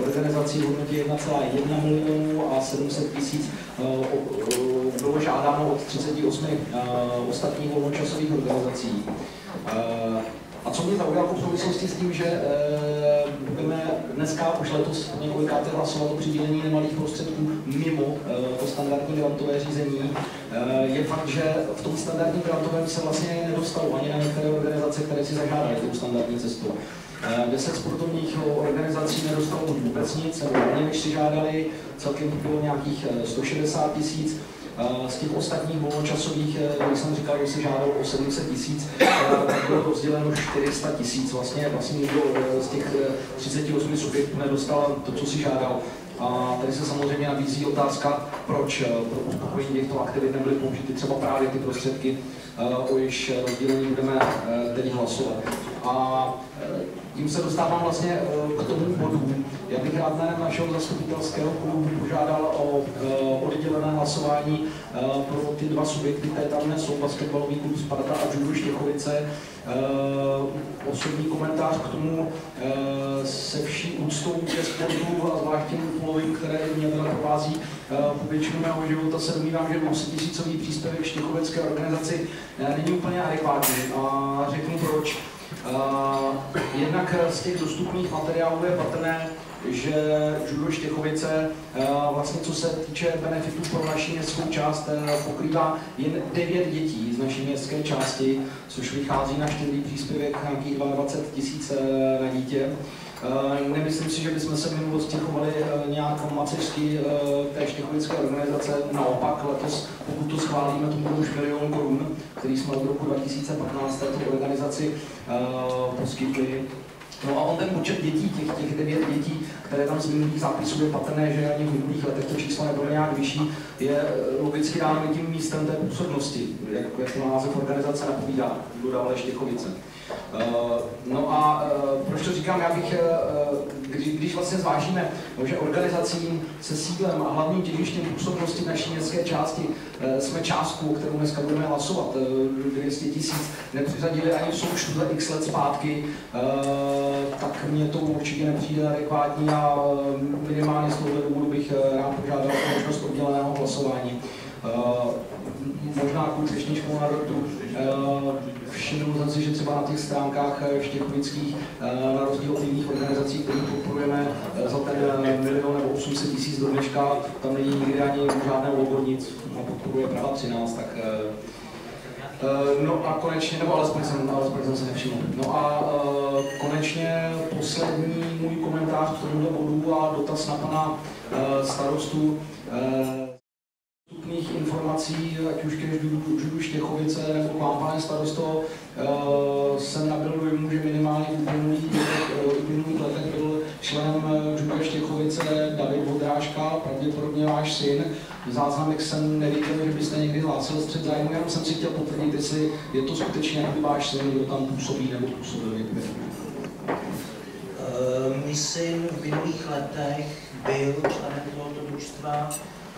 organizací v hodnotě 1,1 milionů a 700 tisíc bylo žádáno od 38 ostatních volnočasových organizací. A co mě zaujalo v souvislosti s tím, že e, budeme dneska už letos několikrát hlasovat o přidělení nemalých prostředků mimo e, to standardní grantové řízení, e, je fakt, že v tom standardním grantovém se vlastně nedostalo ani na některé organizace, které si zažádaly tou standardní cestou. Deset sportovních organizací nedostalo vůbec nic, nebo méně než si žádali, celkem bylo nějakých 160 tisíc. Z těch ostatních volnočasových, jak eh, jsem říkal, že si žádal o 700 tisíc, eh, tak bylo rozděleno 400 tisíc. Vlastně, vlastně nikdo eh, z těch 38 subjektů nedostal to, co si žádal. A tady se samozřejmě nabízí otázka, proč pro uspokojení těchto aktivit nebyly použity třeba právě ty prostředky, o již rozdělení budeme teď hlasovat. A tím se dostávám vlastně k tomu bodu. Já bych rád jménem našeho zastupitelského klubu požádal o oddělené hlasování pro ty dva subjekty, které tam dnes jsou, basketbalový klub Sparta a Judo Štěchovice. Osobní komentář k tomu se vší úctou ke sportu a zvlášť těm které mě teda provází po většinu mého života, se domnívám, že 200 tisícový příspěvek Štěchovické organizaci není úplně adekvátní. A řeknu proč. Uh, jednak z těch dostupných materiálů je patrné, že judo Štěchovice uh, vlastně co se týče benefitů pro naši městskou část uh, pokrývá jen 9 dětí z naší městské části, což vychází na štědrý příspěvek nějakých 22 tisíc na dítě. Eh, nemyslím si, že bychom se minulosti chovali eh, nějak maceřsky eh, té štěchovické organizace. Naopak letos, pokud to schválíme, to bude už milion korun, který jsme od roku 2015 této organizaci poskytli. No a on ten počet dětí, těch, těch devět dětí, které tam z minulých zápisů je patrné, že ani v minulých letech to číslo nebylo nějak vyšší, je logicky dáno tím místem té působnosti, jak, jak to název organizace napovídá, dodával Štěchovice. Uh, no a uh, proč to říkám, já bych uh, když, když vlastně zvážíme, no, že organizacím se sídlem a hlavním těžištěm působnosti naší městské části e, jsme částku, kterou dneska budeme hlasovat, e, 200 tisíc, nepřiřadili ani v součtu za x let zpátky, e, tak mně to určitě nepřijde adekvátní a minimálně z tohoto důvodu bych rád požádal o možnost odděleného hlasování. Možná kluci školu na dortu všiml jsem si, že třeba na těch stránkách eh, štěchovických, eh, na rozdíl od jiných organizací, které podporujeme eh, za ten milion nebo 800 tisíc do dneška, tam není nikdy ani žádné logo nic, no, podporuje Praha 13, tak No a konečně, nebo alespoň jsem, alespoň jsem se nevšiml. No a uh, konečně poslední můj komentář k tomuto bodu a dotaz na pana uh, starostu. Uh, dostupných informací, ať už když žiju Štěchovice nebo vám, pane starosto, uh, jsem nabil dojmu, že minimálně v uplynulých, uh, letech byl členem Župa eh, Štěchovice David Vodrážka, pravděpodobně váš syn. V záznamech jsem neviděl, že byste někdy hlásil střed zájmu, jenom jsem si chtěl potvrdit, jestli je to skutečně váš syn, kdo tam působí nebo působil syn v minulých letech byl členem tohoto družstva,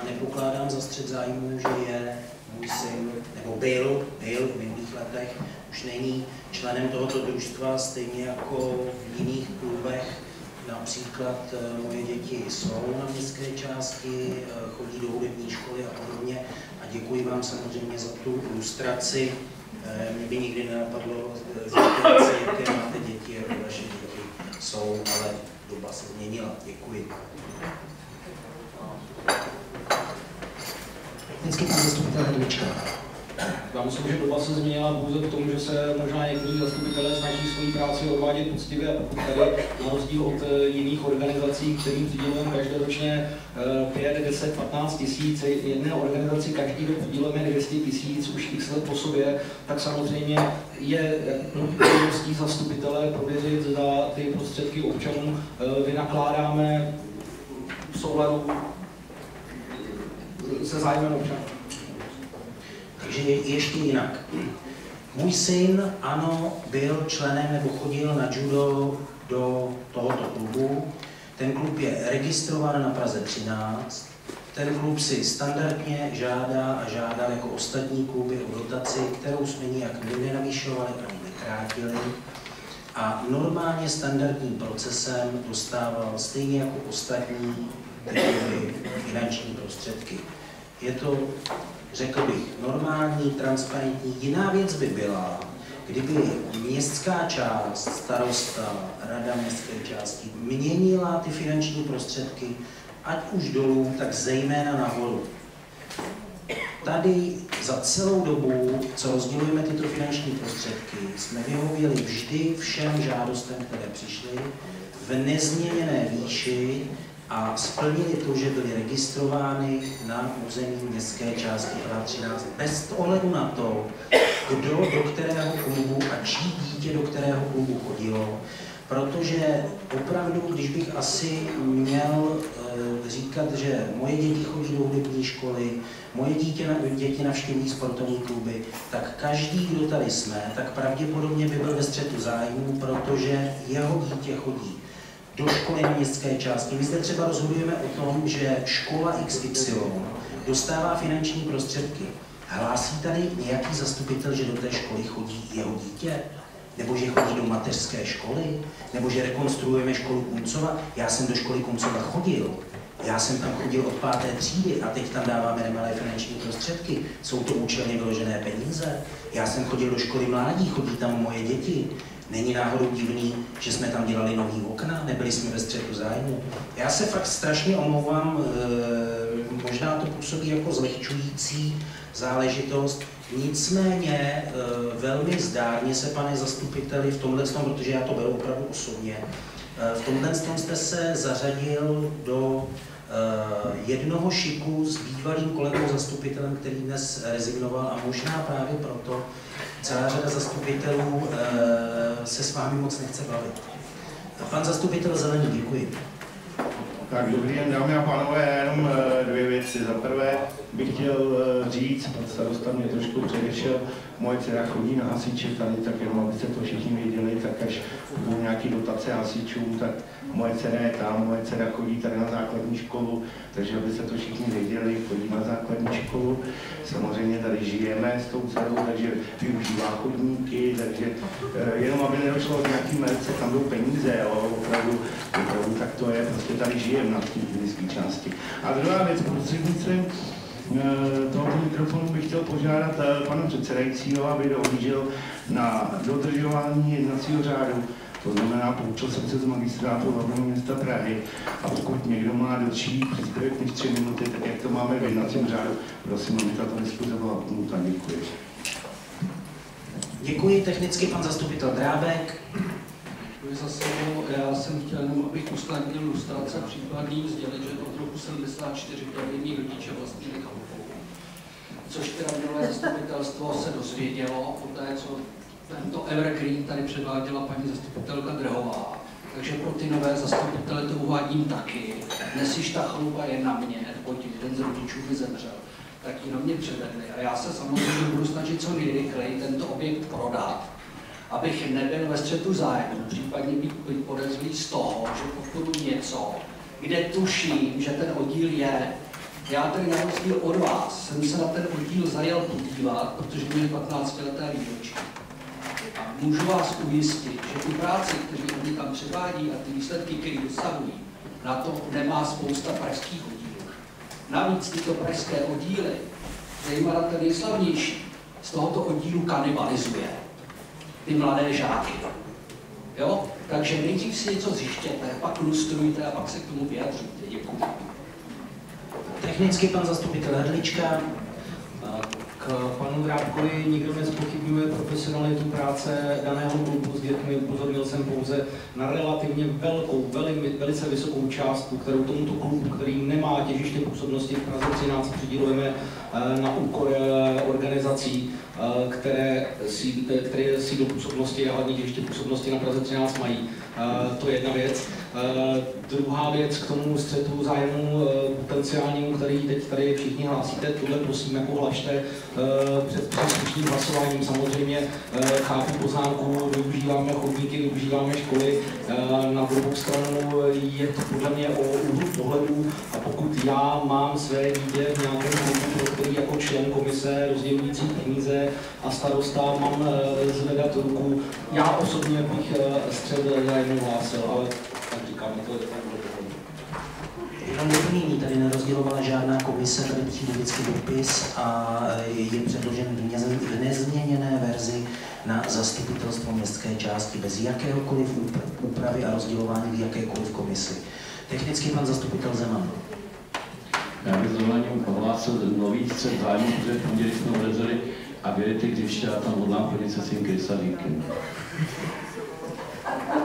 nepokládám za střed zájmu, že je můj syn, nebo byl, byl v minulých letech, už není členem tohoto družstva, stejně jako v jiných klubech. Například eh, moje děti jsou na městské části, eh, chodí do hudební školy a podobně. A děkuji vám samozřejmě za tu ilustraci. Eh, mě by nikdy nenapadlo se, jaké máte děti, jaké vaše děti jsou, ale doba se změnila. Děkuji. Vždycky pan zastupitel Hrdička. Já myslím, že doba se změnila pouze v tom, že se možná někteří zastupitelé snaží svoji práci odvádět poctivě a pokud tady na rozdíl od eh, jiných organizací, kterým přidělujeme každoročně 5, 10, 15 tisíc, jedné organizaci každý rok přidělujeme 200 tisíc už x let po sobě, tak samozřejmě je povinností zastupitelé prověřit, zda ty prostředky občanů eh, vynakládáme v souladu se zájmem občanů. Takže ještě jinak. Můj syn, ano, byl členem nebo chodil na judo do tohoto klubu. Ten klub je registrován na Praze 13. Ten klub si standardně žádá a žádal jako ostatní kluby o dotaci, kterou jsme nijak nenavýšovali ani nekrátili. A normálně standardním procesem dostával stejně jako ostatní finanční prostředky. Je to, řekl bych, normální, transparentní. Jiná věc by byla, kdyby městská část, starosta, rada městské části měnila ty finanční prostředky, ať už dolů, tak zejména nahoru. Tady za celou dobu, co rozdělujeme tyto finanční prostředky, jsme vyhověli vždy všem žádostem, které přišly, v nezměněné výši a splnili to, že byly registrovány na území městské části Praha 13 bez ohledu na to, kdo do kterého klubu a čí dítě do kterého klubu chodilo, protože opravdu, když bych asi měl e, říkat, že moje děti chodí do hudební školy, moje dítě děti navštěvují sportovní kluby, tak každý, kdo tady jsme, tak pravděpodobně by byl ve střetu zájmu, protože jeho dítě chodí do školy na městské části. My zde třeba rozhodujeme o tom, že škola XY dostává finanční prostředky. Hlásí tady nějaký zastupitel, že do té školy chodí jeho dítě? Nebo že chodí do mateřské školy? Nebo že rekonstruujeme školu Kuncova? Já jsem do školy Kuncova chodil. Já jsem tam chodil od páté třídy a teď tam dáváme nemalé finanční prostředky. Jsou to účelně vyložené peníze. Já jsem chodil do školy mládí, chodí tam moje děti. Není náhodou divný, že jsme tam dělali nový okna, nebyli jsme ve střetu zájmu. Já se fakt strašně omlouvám, e, možná to působí jako zlehčující záležitost, nicméně e, velmi zdárně se, pane zastupiteli, v tomhle tom, protože já to beru opravdu osobně, e, v tomhle tom jste se zařadil do jednoho šiku s bývalým kolegou zastupitelem, který dnes rezignoval a možná právě proto, celá řada zastupitelů eh, se s vámi moc nechce bavit. Pan zastupitel Zelený, děkuji. Tak dobrý den, dámy a pánové, jenom eh, dvě věci. Za prvé bych chtěl eh, říct, pan starosta mě trošku předešel, moje dcera chodí na hasiče tady, tak jenom abyste to všichni věděli, tak až budou nějaký dotace hasičům, tak moje dcera je tam, moje dcera chodí tady na základní školu, takže abyste to všichni věděli, chodí na základní školu. Samozřejmě tady žijeme s tou dcerou, takže využívá chodníky, takže eh, jenom aby nedošlo k nějaký melce, tam jdou peníze, jo, opravdu, opravdu tak to je, prostě tady žijeme na té městské části. A druhá věc, prostřednictvím eh, tohoto mikrofonu bych chtěl požádat eh, pana předsedajícího, aby dohlížel na dodržování jednacího řádu. To znamená, poučil jsem se z magistrátu hlavního města Prahy a pokud někdo má delší příspěvek než tři minuty, tak jak to máme v jednacím řádu, prosím, aby tato diskuze byla utnuta. Děkuji. Děkuji technicky pan zastupitel Drábek. Děkuji za slovo. Já jsem chtěl jenom, abych usnadnil lustrace případný, sdělit, že od roku 74 první rodiče vlastní chalupu. Což teda minulé zastupitelstvo se dozvědělo po té, co tento evergreen tady předváděla paní zastupitelka Drhová. Takže pro ty nové zastupitele to uvádím taky. Dnes již ta chalupa je na mě, neboť jeden z rodičů mi zemřel tak ji na mě převedli. A já se samozřejmě budu snažit co nejrychleji tento objekt prodat, abych nebyl ve střetu zájmu, případně být, podezřelý z toho, že podporu něco, kde tuším, že ten oddíl je. Já tedy na rozdíl od vás jsem se na ten oddíl zajel podívat, protože měl 15 leté výročí. Můžu vás ujistit, že tu práci, kteří oni tam předvádí a ty výsledky, které dosahují, na to nemá spousta pražských oddílů. Navíc tyto pražské oddíly, zejména ten nejslavnější, z tohoto oddílu kanibalizuje ty mladé žáky. Jo? Takže nejdřív si něco zjištěte, pak lustrujte a pak se k tomu vyjadřujte. Děkuji. Technicky pan zastupitel Hrdlička. K panu Drábkovi nikdo nezpochybňuje profesionalitu práce daného klubu s dětmi. Upozornil jsem pouze na relativně velkou, veli, velice vysokou částku, kterou tomuto klubu, který nemá těžiště působnosti v Praze 13, přidělujeme eh, na úkor eh, organizací, eh, které, které sídlo působnosti a hlavně těžiště působnosti na Praze 13 mají. To je jedna věc. Druhá věc k tomu střetu zájmu potenciálnímu, který teď tady všichni hlásíte, tuhle prosím jako hlašte před příslušným hlasováním. Samozřejmě chápu poznámku, využíváme chodníky, využíváme školy. Na druhou stranu je to podle mě o úhlu pohledu a pokud já mám své dítě v nějakém klubu, který jako člen komise rozdělující peníze a starosta mám zvedat ruku, já osobně bych střed zájmu hlásil, ale tady nerozdělovala žádná komise, tady přijde vždycky dopis a je předložen v nezměněné verzi na zastupitelstvo městské části bez jakéhokoliv úpravy a rozdělování v jakékoliv komisi. Technicky pan zastupitel Zeman. Já bych s dovolením ohlásil nový střed zájmu, protože v pondělí jsme a věděte, když já tam hodlám chodit se svým krysalíkem.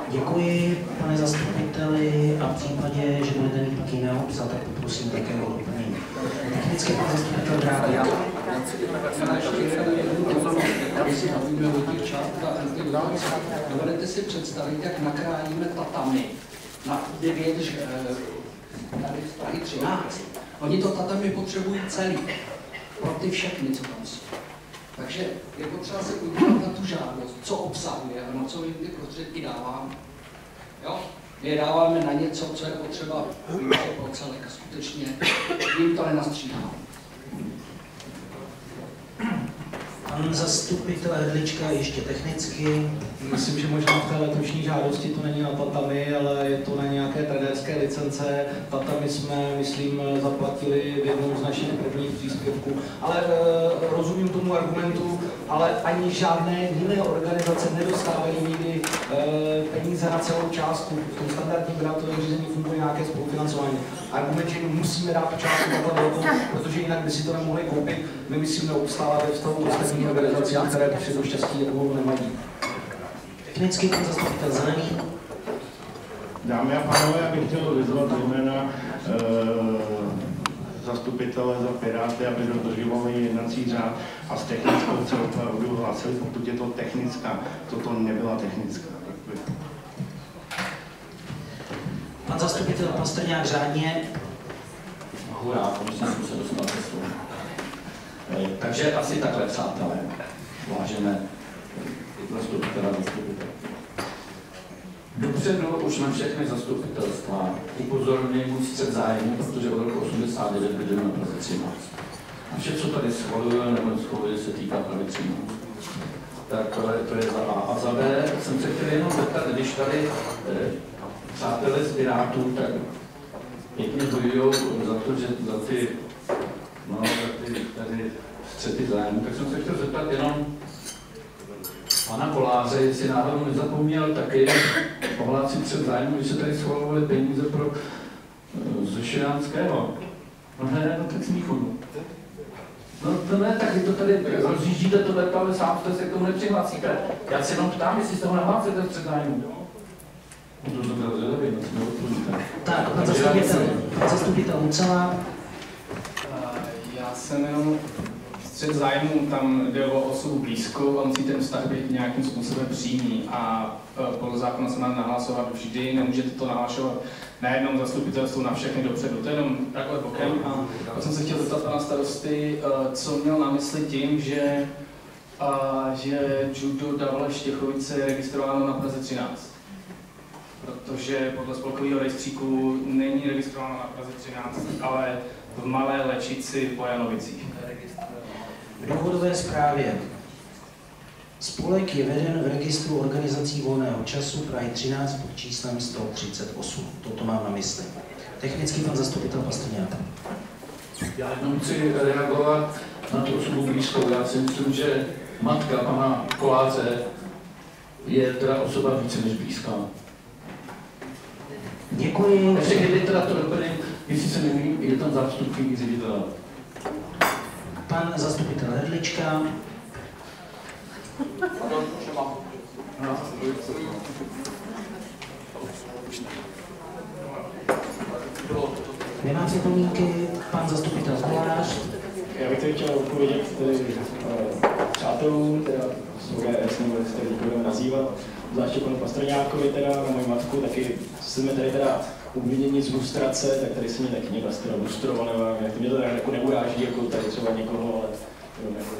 Děkuji, pane zastupiteli, a v případě, že budete mít pak jiného psa, tak poprosím také o doplnění. Technicky pan zastupitel Drága. Já dovedete si představit, jak nakrájíme tatami na 9 tady z Prahy 13. Oni to tatami potřebují celý, pro ty všechny, co tam jsou. Takže je potřeba se podívat na tu žádost, co obsahuje a na co jim ty prostředky dáváme. Jo? My je dáváme na něco, co je potřeba pro celek a skutečně jim to nenastříháme. Pan zastupitel Hrdlička ještě technicky. Myslím, že možná v té letošní žádosti to není na tatami, ale je to na nějaké trenérské licence. Tatami jsme, myslím, zaplatili v jednom z našich prvních příspěvků. Ale e, rozumím tomu argumentu, ale ani žádné jiné organizace nedostávají nikdy e, peníze na celou částku. V tom standardním grantovém řízení funguje nějaké spolufinancování. Argument, že musíme dát částku protože jinak by si to nemohli koupit, my myslím neobstávat ve vztahu k organizacím, které přijdou štěstí jako nemají. Technicky pan zastupitel Zelený. Dámy a pánové, já bych chtěl vyzvat zejména e, zastupitele za Piráty, aby dodržovali jednací řád a s technickou opravdu hlasili, pokud je to technická. Toto nebyla technická. Děkuji. Pan pan zastupitel Pastrňák řádně. Hurá, konečně jsem se dostal ke slovu. Takže asi takhle, přátelé, vážené zastupitele zastupitel. Dopředu už na všechny zastupitelstva upozorňuji střed zájmu, protože od roku 89 bydlím na Praze 13. A vše, co tady schvaluje nebo schvaluje, se týká Prahy 13. Tak to je, to je za A. A za B jsem se chtěl jenom zeptat, když tady eh, přátelé z Pirátů, tak pěkně bojují za to, že za ty, no, za ty tady střety zájmu, tak jsem se chtěl zeptat jenom pana Koláře, jestli náhodou nezapomněl taky ohlásit před zájmu, když se tady schvalovaly peníze pro uh, Zeširánského. No ne, no tak smíchu. No to ne, tak vy to tady rozjíždíte to ale sám jste se k tomu nepřihlásíte. Já se jenom ptám, jestli se ho nehlásíte před zájmu. No to to bylo zvědavý, no to neodpovíte. Tak, pan zastupitel, pan zastupitel Mucela. Jsem jenom střed zájmu, tam jde o osobu blízkou a musí ten vztah být nějakým způsobem přímý a e, podle zákona se má nahlasovat vždy, nemůžete to nahlašovat na jednom zastupitelstvu na všechny dopředu, to je jenom takhle bokem. A pak jsem se chtěl zeptat pana starosty, e, co měl na mysli tím, že, a, že judo Davle Štěchovice je registrováno na Praze 13 protože podle spolkového rejstříku není registrováno na Praze 13, ale v Malé Lečici po Janovicích. V důvodové zprávě. Spolek je veden v registru organizací volného času Prahy 13 pod číslem 138. Toto mám na mysli. Technický pan zastupitel Pastrňák. Já jenom chci reagovat na tu osobu blízkou. Já si myslím, že matka pana Koláře je teda osoba více než blízká. Děkuji. Ještě kdyby teda to doplním, jestli se nemýlím, je tam zástupkyní ředitele. Pan zastupitel Hrdlička. Nemá připomínky, pan zastupitel Kolář. Já bych tady chtěl odpovědět tedy, uh, přátelům, teda z ODS, nebo jak se tady budeme nazývat, zvláště panu Pastrňákovi, teda na moji matku, taky jsme tady teda obvinění z lustrace, tak tady se mě taky někdo teda lustroval, nebo jak mě to teda jako neuráží, jako tady třeba někoho, ale jenom jako,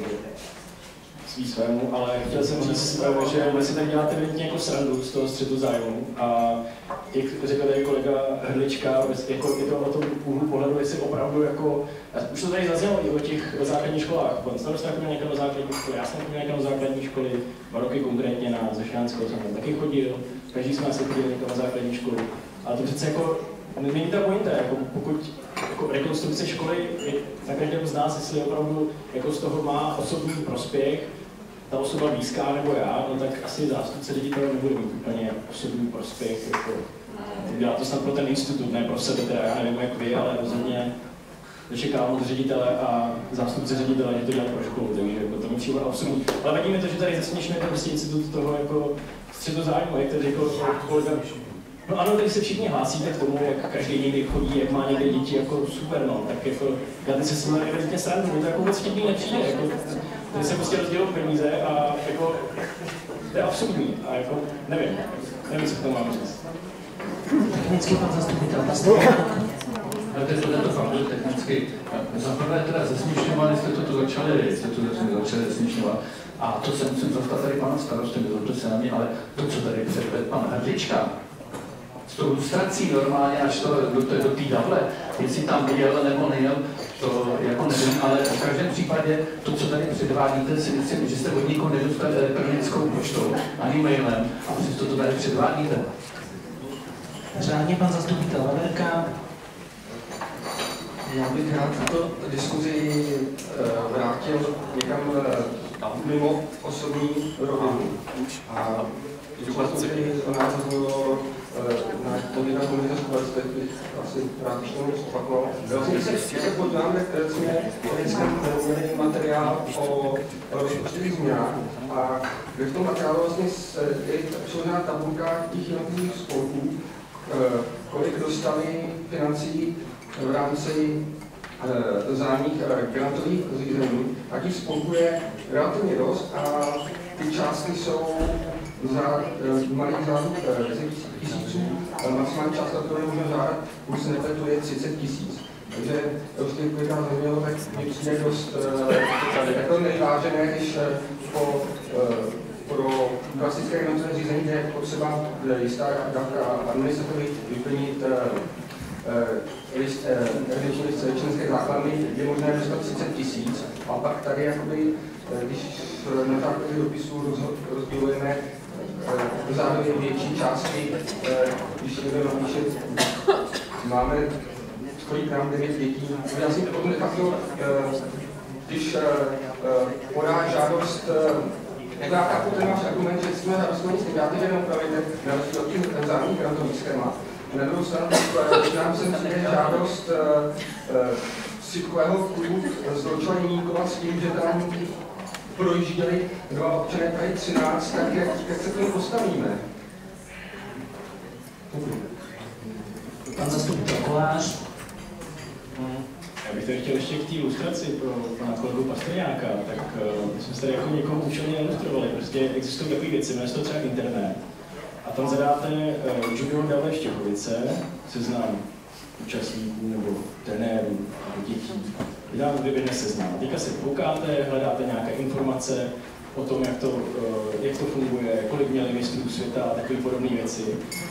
svý svému, ale chtěl jsem říct, že vy si tady děláte evidentně jako srandu z toho střetu zájmu. A jak řekl tady kolega Hrdlička, jako je to o tom úhlu pohledu, jestli opravdu jako, už to tady zaznělo i o těch základních školách, pan starosta měl někam do základní školy, já jsem měl někam do základní školy, dva roky konkrétně na Zešánskou jsem taky chodil, každý jsme asi chodili někam na základní školu, ale to přece jako není ta pointa, jako pokud jako rekonstrukce školy je na každém z nás, jestli opravdu jako z toho má osobní prospěch, ta osoba blízká nebo já, no tak asi zástupce ředitele nebude mít úplně osobní prospěch. Jako, dělá to snad pro ten institut, ne pro sebe, teda já nevím jak vy, ale rozhodně očekávám od ředitele a zástupce ředitele, že to dělá pro školu, takže jako to mi přijde absurdní. Ale vadí mi to, že tady zesměšňujete prostě institut toho jako středu zájmu, jak to řekl kolega No ano, tady se všichni hlásíte k tomu, jak každý někdy chodí, jak má někde děti, jako super, no, tak jako, já si s tím evidentně srandu, mi to jako moc vtipný nepřijde, jako, tady se prostě rozdělují peníze a jako, to je absurdní a jako, nevím, nevím, co k tomu mám říct. Technický pan zastupitel Ale to je to fakt, že technicky. Za prvé teda zesměšňovali jste to, to začali, jste to začali zesměšňovat. A to se musím zastat tady pana starosty, nezlobte se na mě, ale to, co tady předved pan Hrdlička, s tou lustrací normálně až to do, do, do té davle, jestli tam jel nebo nejel, to jako nevím, ale v každém případě to, co tady předvádíte, si myslím, že jste od nikoho nedostali elektronickou poštou ani mailem a přesto to tady předvádíte. Řádně pan zastupitel Vaverka. Já bych rád tuto diskuzi uh, vrátil někam uh, mimo osobní rovinu. A Děkuji, že to nás zaznělo na komunikace tak bych asi ještě tomu zopakoval. Vlastně, když se, se podíváme, jsme dneska měli materiál o rozpočtových změnách a v tom materiálu vlastně je přiložená tabulka těch jednotlivých spolků, kolik dostali financí v rámci zájemných grantových řízení. A těch spolků je relativně dost a ty částky jsou za malých záruk 10 tisíců, maximální částka, kterou můžeme žádat, už se nepletu, je 30 tisíc. Takže prostě nás zajímalo, tak mi přijde dost jako nevážené, když po, pro klasické jednotné řízení, kde je potřeba jistá dávka administrativy vyplnit list, evidenční list členské základny, je možné dostat 30 tisíc. A pak tady, jakoby, když na základě dopisu rozdělujeme zároveň větší částky, když někdo napíše, máme kolik nám 9 dětí. Já si potom nechápu, když podá žádost, jako já chápu ten váš argument, že jsme s tím, já teď jenom pravíte, na rozdíl od ten zároveň grantový schéma. Na druhou stranu, když nám sem přijde žádost sitkového klubu z Dolčaníkova s tím, že tam projížděli dva občané tady 13, tak jak, jak se k tomu postavíme? Pan zastupitel Kolář. Já bych tady chtěl ještě k té ilustraci pro pana kolegu Pastrňáka, tak uh, my jsme se tady jako někoho účelně ilustrovali. Prostě existují takové věci, jmenuje to třeba internet. A tam zadáte uh, junior Davle Štěchovice, seznam účastníků nebo trenérů nebo dětí. Vydám vyběhne seznam. Teďka si koukáte, hledáte nějaké informace o tom, jak to, uh, jak to funguje, kolik měli mistrů světa a takové podobné věci.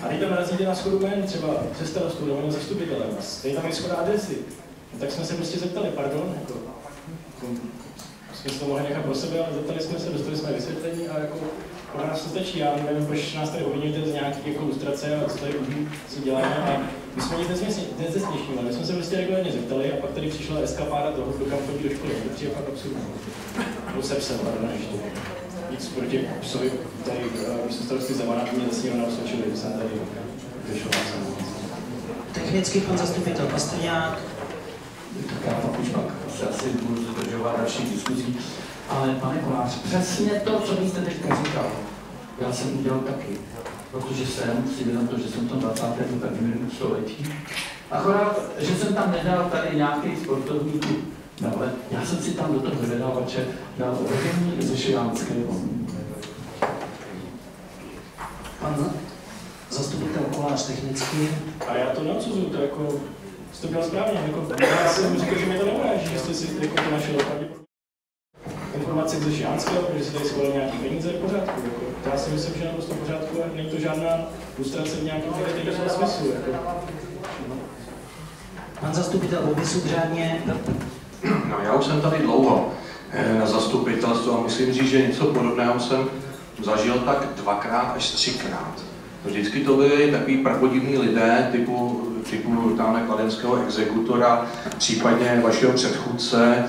A teď tam narazíte na schodu jmen, třeba se starostou nebo zastupitelem. Teď tam je schoda adresy. No, tak jsme se prostě zeptali, pardon, jako, jako jsme si to mohli nechat pro sebe, ale zeptali jsme se, dostali jsme vysvětlení a jako pro nás to stačí. Já nevím, proč nás tady obviníte z nějakých jako ilustrace a co tady si děláme. A my jsme nic nezesměšnili, my jsme se prostě regulárně zeptali a pak tady přišla eskapáda toho, kdo kam chodí do školy. To přijde fakt absurdní. Nebo se psem, pardon, ještě. Nic proti psovi, tady místo starosty Zemana, mě zase někdo neosvědčili, že jsem tady vyšel. Technicky pan zastupitel Pastrňák. Tak já pak už pak se asi budu zdržovat další diskuzí. Ale pane Kolář, přesně to, co vy jste teďka říkal, já jsem udělal taky. Protože jsem si vědom to, že jsem to 21. století. Akorát, že jsem tam nedal tady nějaký sportovní klub. No, ale já jsem si tam do toho vydavače dal rodinný ze Šilánského. Pan zastupitel Kolář technicky. A já to neodsuzuju, to jako, jste to dělal správně, jako, já jsem říkal, že mi to neuráží, že jste si jako to našel informace ze Šilánského, že si tady schválil nějaký peníze, v pořádku. Jako, já si myslím, že je naprosto v pořádku a není to žádná frustrace v nějakém negativním smyslu. Jako. Pan zastupitel Obisu řádně. No, já už jsem tady dlouho na zastupitelstvu a musím říct, že něco podobného jsem zažil tak dvakrát až třikrát. Vždycky to byli takový prapodivní lidé typu, typu tamhle kladenského exekutora, případně vašeho předchůdce,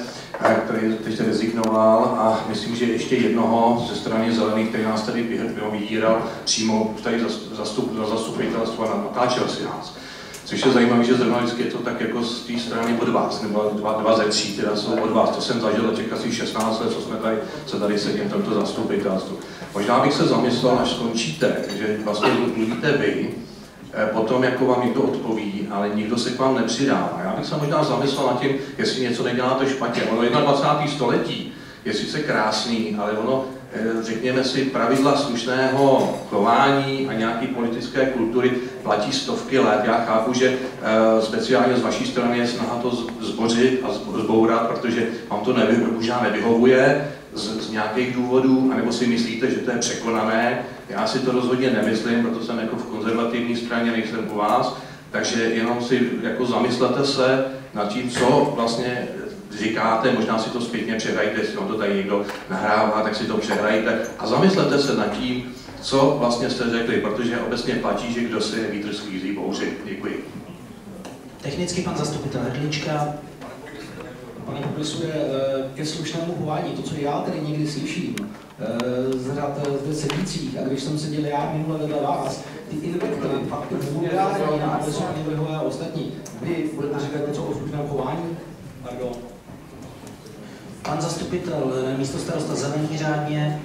který teď rezignoval a myslím, že ještě jednoho ze strany zelených, který nás tady vydíral přímo tady zastup, za zastupitelstvo a natáčel si nás. Což je zajímavé, že zrovna vždycky je to tak jako z té strany od vás, nebo dva, dva ze tří teda jsou od vás. To jsem zažil těch asi 16 let, co jsme tady, co tady sedím v tomto zastupitelstvu. Možná bych se zamyslel, až skončíte, že vlastně mluvíte vy, potom jako vám někdo odpoví, ale nikdo se k vám nepřidá. Já bych se možná zamyslel nad tím, jestli něco neděláte špatně. Ono 21. století je sice krásný, ale ono, řekněme si, pravidla slušného chování a nějaké politické kultury platí stovky let. Já chápu, že speciálně z vaší strany je snaha to zbořit a zbourat, protože vám to nevy, možná nevyhovuje z, z nějakých důvodů, anebo si myslíte, že to je překonané. Já si to rozhodně nemyslím, proto jsem jako v konzervativní straně, nejsem u vás. Takže jenom si jako zamyslete se nad tím, co vlastně říkáte, možná si to zpětně přehrajte, jestli vám to tady někdo nahrává, tak si to přehrajte a zamyslete se nad tím, co vlastně jste řekli, protože obecně platí, že kdo si vítr sklízí bouři. Děkuji. Technicky pan zastupitel Hrdlička. Pane popisuje ke slušnému chování, to, co já tady někdy slyším z řad zde sedících, a když jsem seděl já minule vedle vás, ty invektivy fakt vulgární na adresu paní a ostatní. Vy budete říkat něco o slušném chování? Pardon. Pan zastupitel, místo starosta zelený řádně.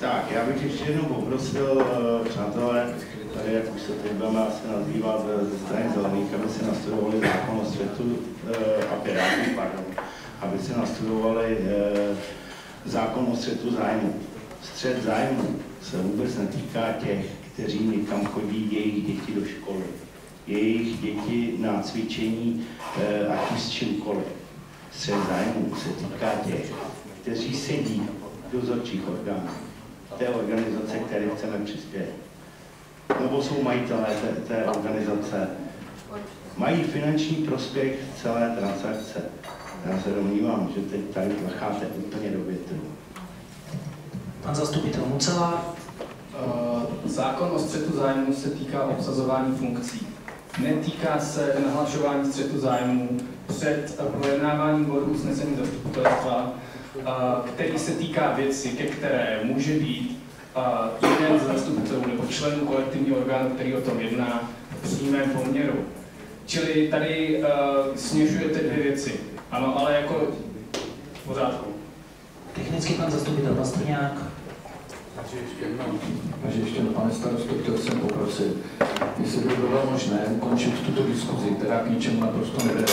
Tak, já bych ještě jednou poprosil, přátelé, tady, jak už se teď budeme asi nazývat ze strany zelených, aby si nastudovali zákon o světu a pirátů, pardon, aby si nastudovali zákon o střetu zájmu. Střet zájmu se vůbec netýká těch, kteří někam chodí, jejich děti do školy. Jejich děti na cvičení, eh, ať už s čímkoliv. Střed zájmu se týká těch, kteří sedí v dozorčích orgánů té organizace, které chceme přispět. Nebo jsou majitelé té, té organizace. Mají finanční prospěch celé transakce. Já se domnívám, že teď tady vrcháte úplně do větru. Pan zastupitel Mucela. Uh, zákon o střetu zájmu se týká obsazování funkcí. Netýká se nahlašování střetu zájmu před projednáváním bodu usnesení zastupitelstva, uh, který se týká věci, ke které může být uh, jeden z zastupitelů nebo členů kolektivního orgánu, který o tom jedná, v přímém poměru. Čili tady uh, směšujete dvě věci. Ano, ale jako v pořádku. Technicky pan zastupitel Pastrňák. Takže ještě jednou, takže ještě jednou, pane starosto, chtěl jsem poprosit, jestli by bylo možné ukončit tuto diskuzi, která k ničemu naprosto nevede.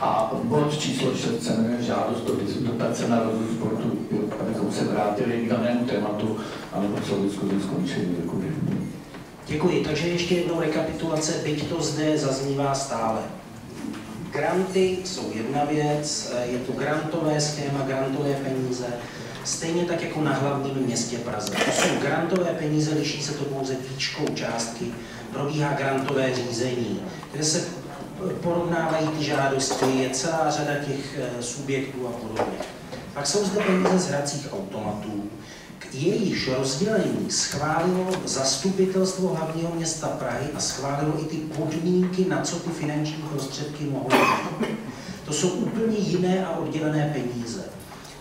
A bod číslo 6 se jmenuje žádost o dotace na rozvoj sportu, abychom se vrátili k danému tématu, ale celou diskuzi skončili. Děkuji. Děkuji, takže ještě jednou rekapitulace, byť to zde zaznívá stále. Granty jsou jedna věc, je to grantové schéma, grantové peníze, stejně tak jako na hlavním městě Praze. To jsou grantové peníze, liší se to pouze výčkou částky, probíhá grantové řízení, kde se porovnávají ty žádosti, je celá řada těch eh, subjektů a podobně. Pak jsou zde peníze z hracích automatů, jejíž rozdělení schválilo zastupitelstvo hlavního města Prahy a schválilo i ty podmínky, na co ty finanční prostředky mohou být. To jsou úplně jiné a oddělené peníze.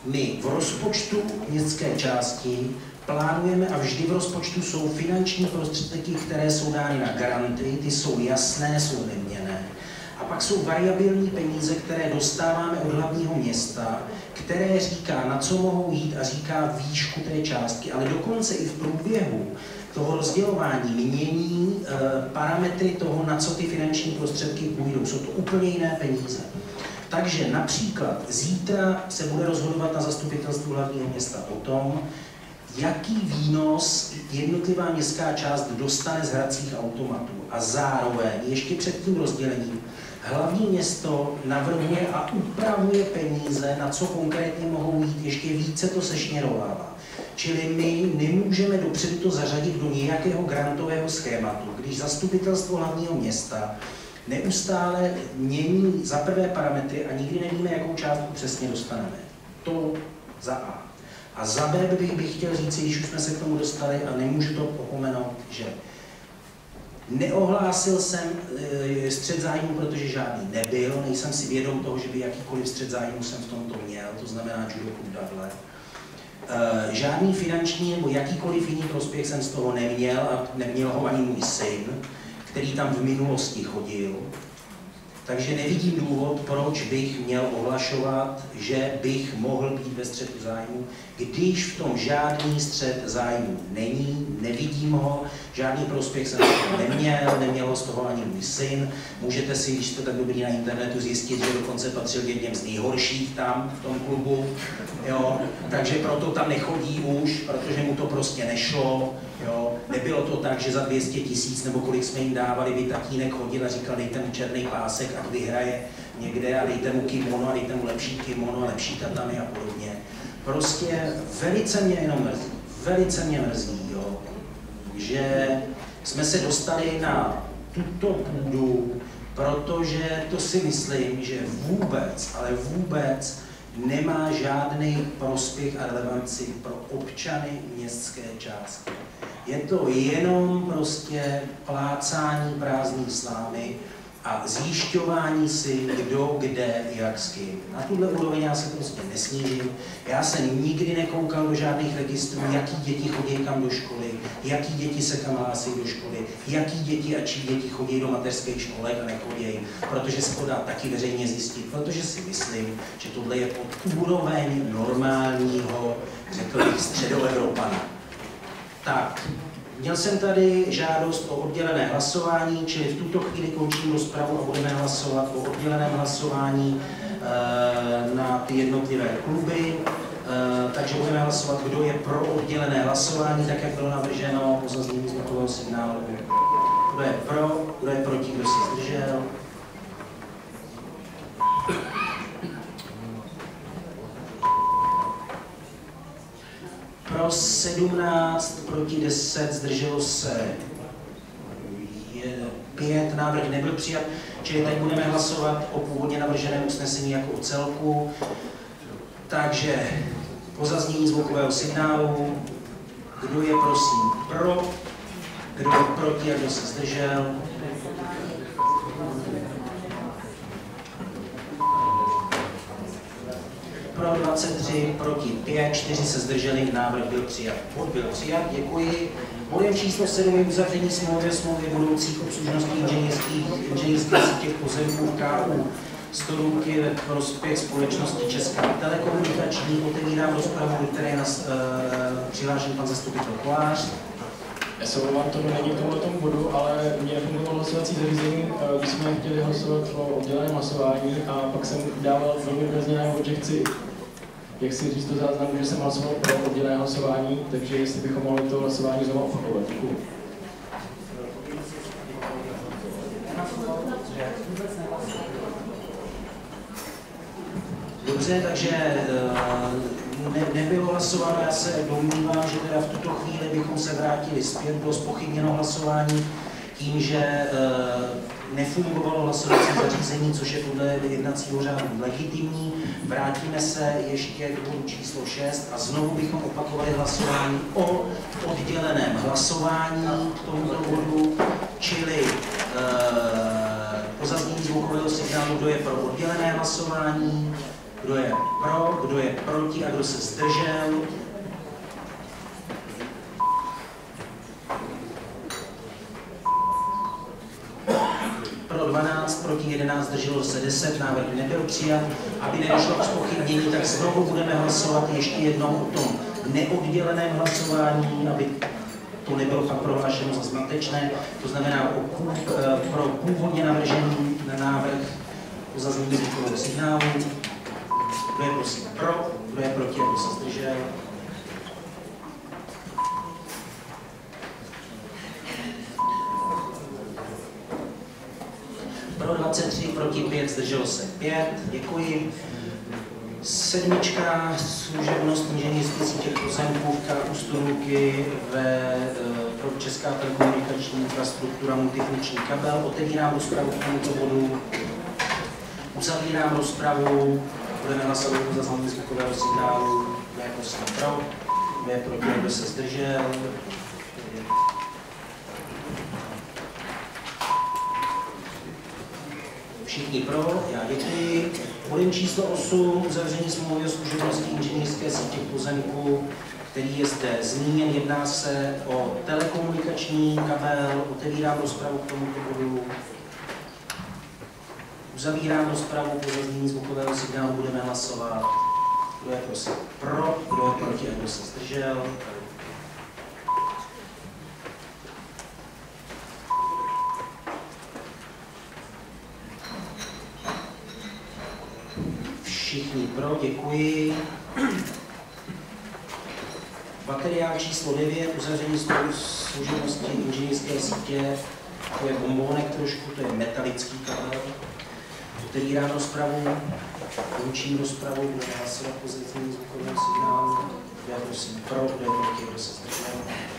My v rozpočtu městské části plánujeme a vždy v rozpočtu jsou finanční prostředky, které jsou dány na garanty, ty jsou jasné, jsou neměné. A pak jsou variabilní peníze, které dostáváme od hlavního města, které říká, na co mohou jít a říká výšku té částky, ale dokonce i v průběhu toho rozdělování mění e, parametry toho, na co ty finanční prostředky půjdou. Jsou to úplně jiné peníze. Takže například zítra se bude rozhodovat na zastupitelstvu hlavního města o tom, jaký výnos jednotlivá městská část dostane z hracích automatů. A zároveň ještě před tím rozdělením hlavní město navrhuje a upravuje peníze, na co konkrétně mohou jít, ještě více to sešněrovává. Čili my nemůžeme dopředu to zařadit do nějakého grantového schématu, když zastupitelstvo hlavního města neustále mění za prvé parametry a nikdy nevíme, jakou částku přesně dostaneme. To za A. A za B bych, bych chtěl říct, když už jsme se k tomu dostali a nemůžu to opomenout, že Neohlásil jsem e, střed zájmu, protože žádný nebyl, nejsem si vědom toho, že by jakýkoliv střed zájmu jsem v tomto měl, to znamená judo Davle. E, žádný finanční nebo jakýkoliv jiný prospěch jsem z toho neměl a neměl ho ani můj syn, který tam v minulosti chodil. Takže nevidím důvod, proč bych měl ohlašovat, že bych mohl být ve střetu zájmu, když v tom žádný střet zájmu není, nevidím ho, žádný prospěch jsem toho neměl, neměl z toho ani můj syn. Můžete si, když jste tak dobrý na internetu, zjistit, že dokonce patřil jedním z nejhorších tam v tom klubu. Jo? Takže proto tam nechodí už, protože mu to prostě nešlo. Jo? Nebylo to tak, že za 200 tisíc nebo kolik jsme jim dávali, by tatínek chodil a říkal, dejte mu černý pásek, ať vyhraje někde a dejte mu kimono a dejte mu lepší kimono a lepší tatami a podobně. Prostě velice mě jenom mrzí, velice mě mrzí, jo, že jsme se dostali na tuto půdu, protože to si myslím, že vůbec, ale vůbec nemá žádný prospěch a relevanci pro občany městské části. Je to jenom prostě plácání prázdné slámy a zjišťování si, kdo, kde, jak s kým. Na tuhle úroveň já se prostě nesnížím. Já jsem nikdy nekoukal do žádných registrů, jaký děti chodí kam do školy, jaký děti se kam hlásí do školy, jaký děti a čí děti chodí do mateřských školek a nechodí, protože se to dá taky veřejně zjistit, protože si myslím, že tohle je pod úroveň normálního, řekl bych, středoevropana. Tak, Měl jsem tady žádost o oddělené hlasování, čili v tuto chvíli končím rozpravu a budeme hlasovat o odděleném hlasování e, na ty jednotlivé kluby. E, takže budeme hlasovat, kdo je pro oddělené hlasování, tak jak bylo navrženo po zaznění zvukového signálu. Kdo je pro, kdo je proti, kdo se zdržel. Pro 17, proti 10, zdrželo se je 5, návrh nebyl přijat, čili teď budeme hlasovat o původně navrženém usnesení jako o celku. Takže po zaznění zvukového signálu, kdo je prosím pro, kdo je proti a kdo se zdržel. Pro 23, proti 5, 4 se zdrželi, návrh byl přijat. Bod byl přijat, děkuji. Bodem číslo 7 je uzavření smlouvy smlouvy budoucích obslužností inženýrských inženýrské sítě pozemků KU Storunky ve prospěch společnosti Česká telekomunikační. Otevírám rozpravu, do které je nas, uh, přihlášen pan zastupitel Kolář. Já se omlouvám, to není k tomuto bodu, ale mě nefungovalo hlasovací zařízení, eh, když jsme chtěli hlasovat o odděleném hlasování a pak jsem dával velmi najevo, že chci jak si říct do záznamu, že jsem hlasoval pro oddělené hlasování, takže jestli bychom mohli to hlasování znovu opakovat. Dobře, takže eh, ne, nebylo hlasováno, já se domnívám, že teda v tuto chvíli bychom se vrátili zpět, bylo spochybněno hlasování tím, že eh, nefungovalo hlasovací zařízení, což je podle jednacího řádu legitimní. Vrátíme se ještě k bodu číslo 6 a znovu bychom opakovali hlasování o odděleném hlasování k tomuto bodu, čili e, po zaznění zvukového signálu, kdo je pro oddělené hlasování, kdo je pro, kdo je proti a kdo se zdržel. 12, proti 11, zdrželo se 10, návrh nebyl přijat. Aby nedošlo k spochybnění, tak znovu budeme hlasovat ještě jednou o tom neodděleném hlasování, aby to nebylo pak prohlášeno za zmatečné. To znamená o, eh, pro původně navržený návrh o zaznění signálu. Kdo je prosím pro, kdo je proti, kdo se zdržel. Pro 23, proti 5, zdrželo se 5, děkuji. Sedmička, služebnost inženýrské sítě pozemků KU Sturmuky ve, e, pro Česká telekomunikační infrastruktura multifunkční kabel. Otevírám rozpravu k tomuto bodu. Uzavírám rozpravu. Budeme hlasovat za zaznění zvukového signálu. Kdo je prosím pro, kdo je proti, kdo se zdržel. Všichni pro, já děkuji. Bodem číslo 8, uzavření smlouvy o služebnosti inženýrské sítě pozemku, který je zde zmíněn. Jedná se o telekomunikační kabel. Otevírám rozpravu k tomuto bodu. Uzavírám rozpravu po zaznění zvukového signálu, budeme hlasovat. Kdo je prosím pro, kdo je proti kdo se zdržel. Všichni pro, děkuji. Materiál číslo 9, uzavření služebnosti inženýrské sítě, to je bombonek trošku, to je metalický kabel. Otevírám rozpravu, končím rozpravu, budeme hlasovat po zaznění zvukového signálu. Je prosím pro, kdo je proti, kdo se zdržel.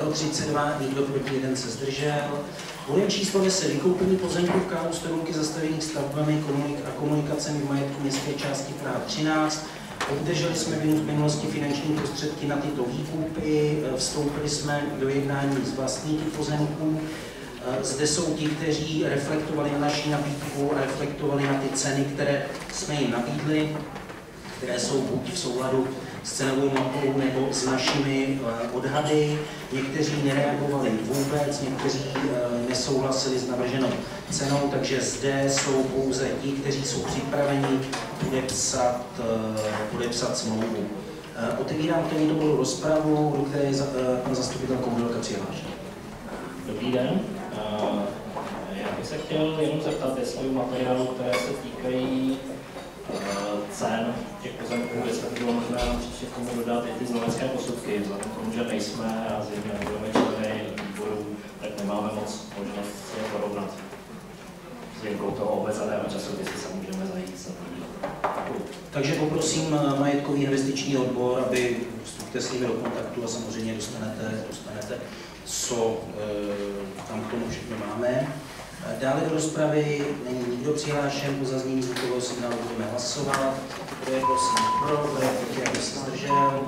Pro 32, nikdo proti, jeden se zdržel. Bodem číslo 10. Vykoupení pozemků v KU Storunky zastavených stavbami komunik- a komunikacemi v majetku městské části Praha 13. Obdrželi jsme v minulosti finanční prostředky na tyto výkupy, vstoupili jsme do jednání z vlastníky pozemků. Zde jsou ti, kteří reflektovali na naši nabídku a reflektovali na ty ceny, které jsme jim nabídli, které jsou buď v souladu s cenovou mapou nebo s našimi odhady. Někteří nereagovali vůbec, někteří nesouhlasili s navrženou cenou, takže zde jsou pouze ti, kteří jsou připraveni podepsat, podepsat smlouvu. Otevírám k tomuto bodu rozpravu, do které je pan zastupitel Koudelka přihlášen. Dobrý den. Já bych se chtěl jenom zeptat, jestli u materiálů, které se týkají cen těch pozemků, jestli by bylo možné příště k tomu dodat i ty znalecké posudky, vzhledem k tomu, že nejsme a zjevně nebudeme členy výboru, tak nemáme moc možnost si je porovnat. S výjimkou toho omezeného času, kdy si se můžeme zajít za Takže poprosím eh, majetkový investiční odbor, aby vstupte s nimi do kontaktu a samozřejmě dostanete, dostanete co e, tam k tomu všechno máme. Eh, Dále do rozpravy není nikdo přihlášen, po zaznění zvukového signálu budeme hlasovat. Kdo je prosím pro, kdo je proti, aby se zdržel.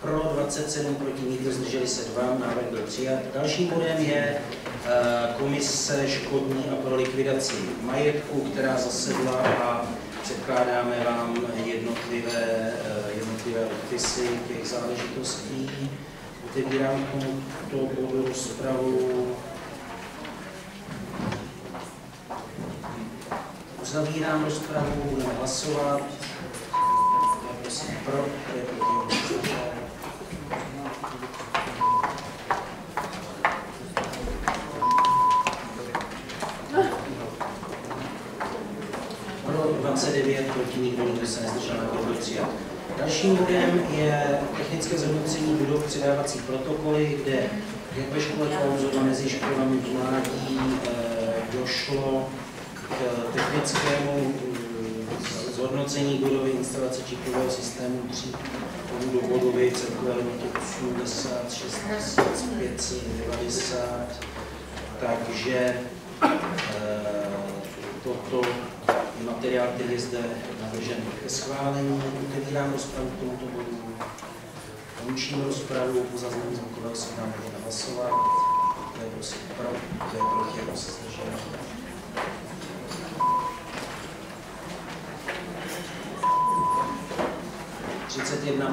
Pro 27, proti nikdo, zdrželi se dva, návrh byl přijat. Dalším bodem je eh, komise škodní a pro likvidaci majetku, která zasedla a předkládáme vám jednotlivé, jednotlivé odpisy těch záležitostí. Otevírám k tomuto bodu rozpravu. Uzavírám rozpravu, budeme hlasovat. Je prosím pro, je? Pro 29, proti nikdo, nikdo se nezdržel, byl přijat. Dalším bodem je technické zhodnocení budov předávací protokoly, kde jak ve škole Klauzova mezi školami mládí eh, došlo k technickému eh, zhodnocení budovy instalace čipového systému 3 do budovy celkové hodnoty 86 590. Takže je materiál, který je zde navržen ke schválení. Otevírám rozpravu k tomuto bodu. Končím rozpravu, po zaznění zvukového signálu budeme hlasovat. Kdo je prosím pro, kdo je proti, kdo se zdržel.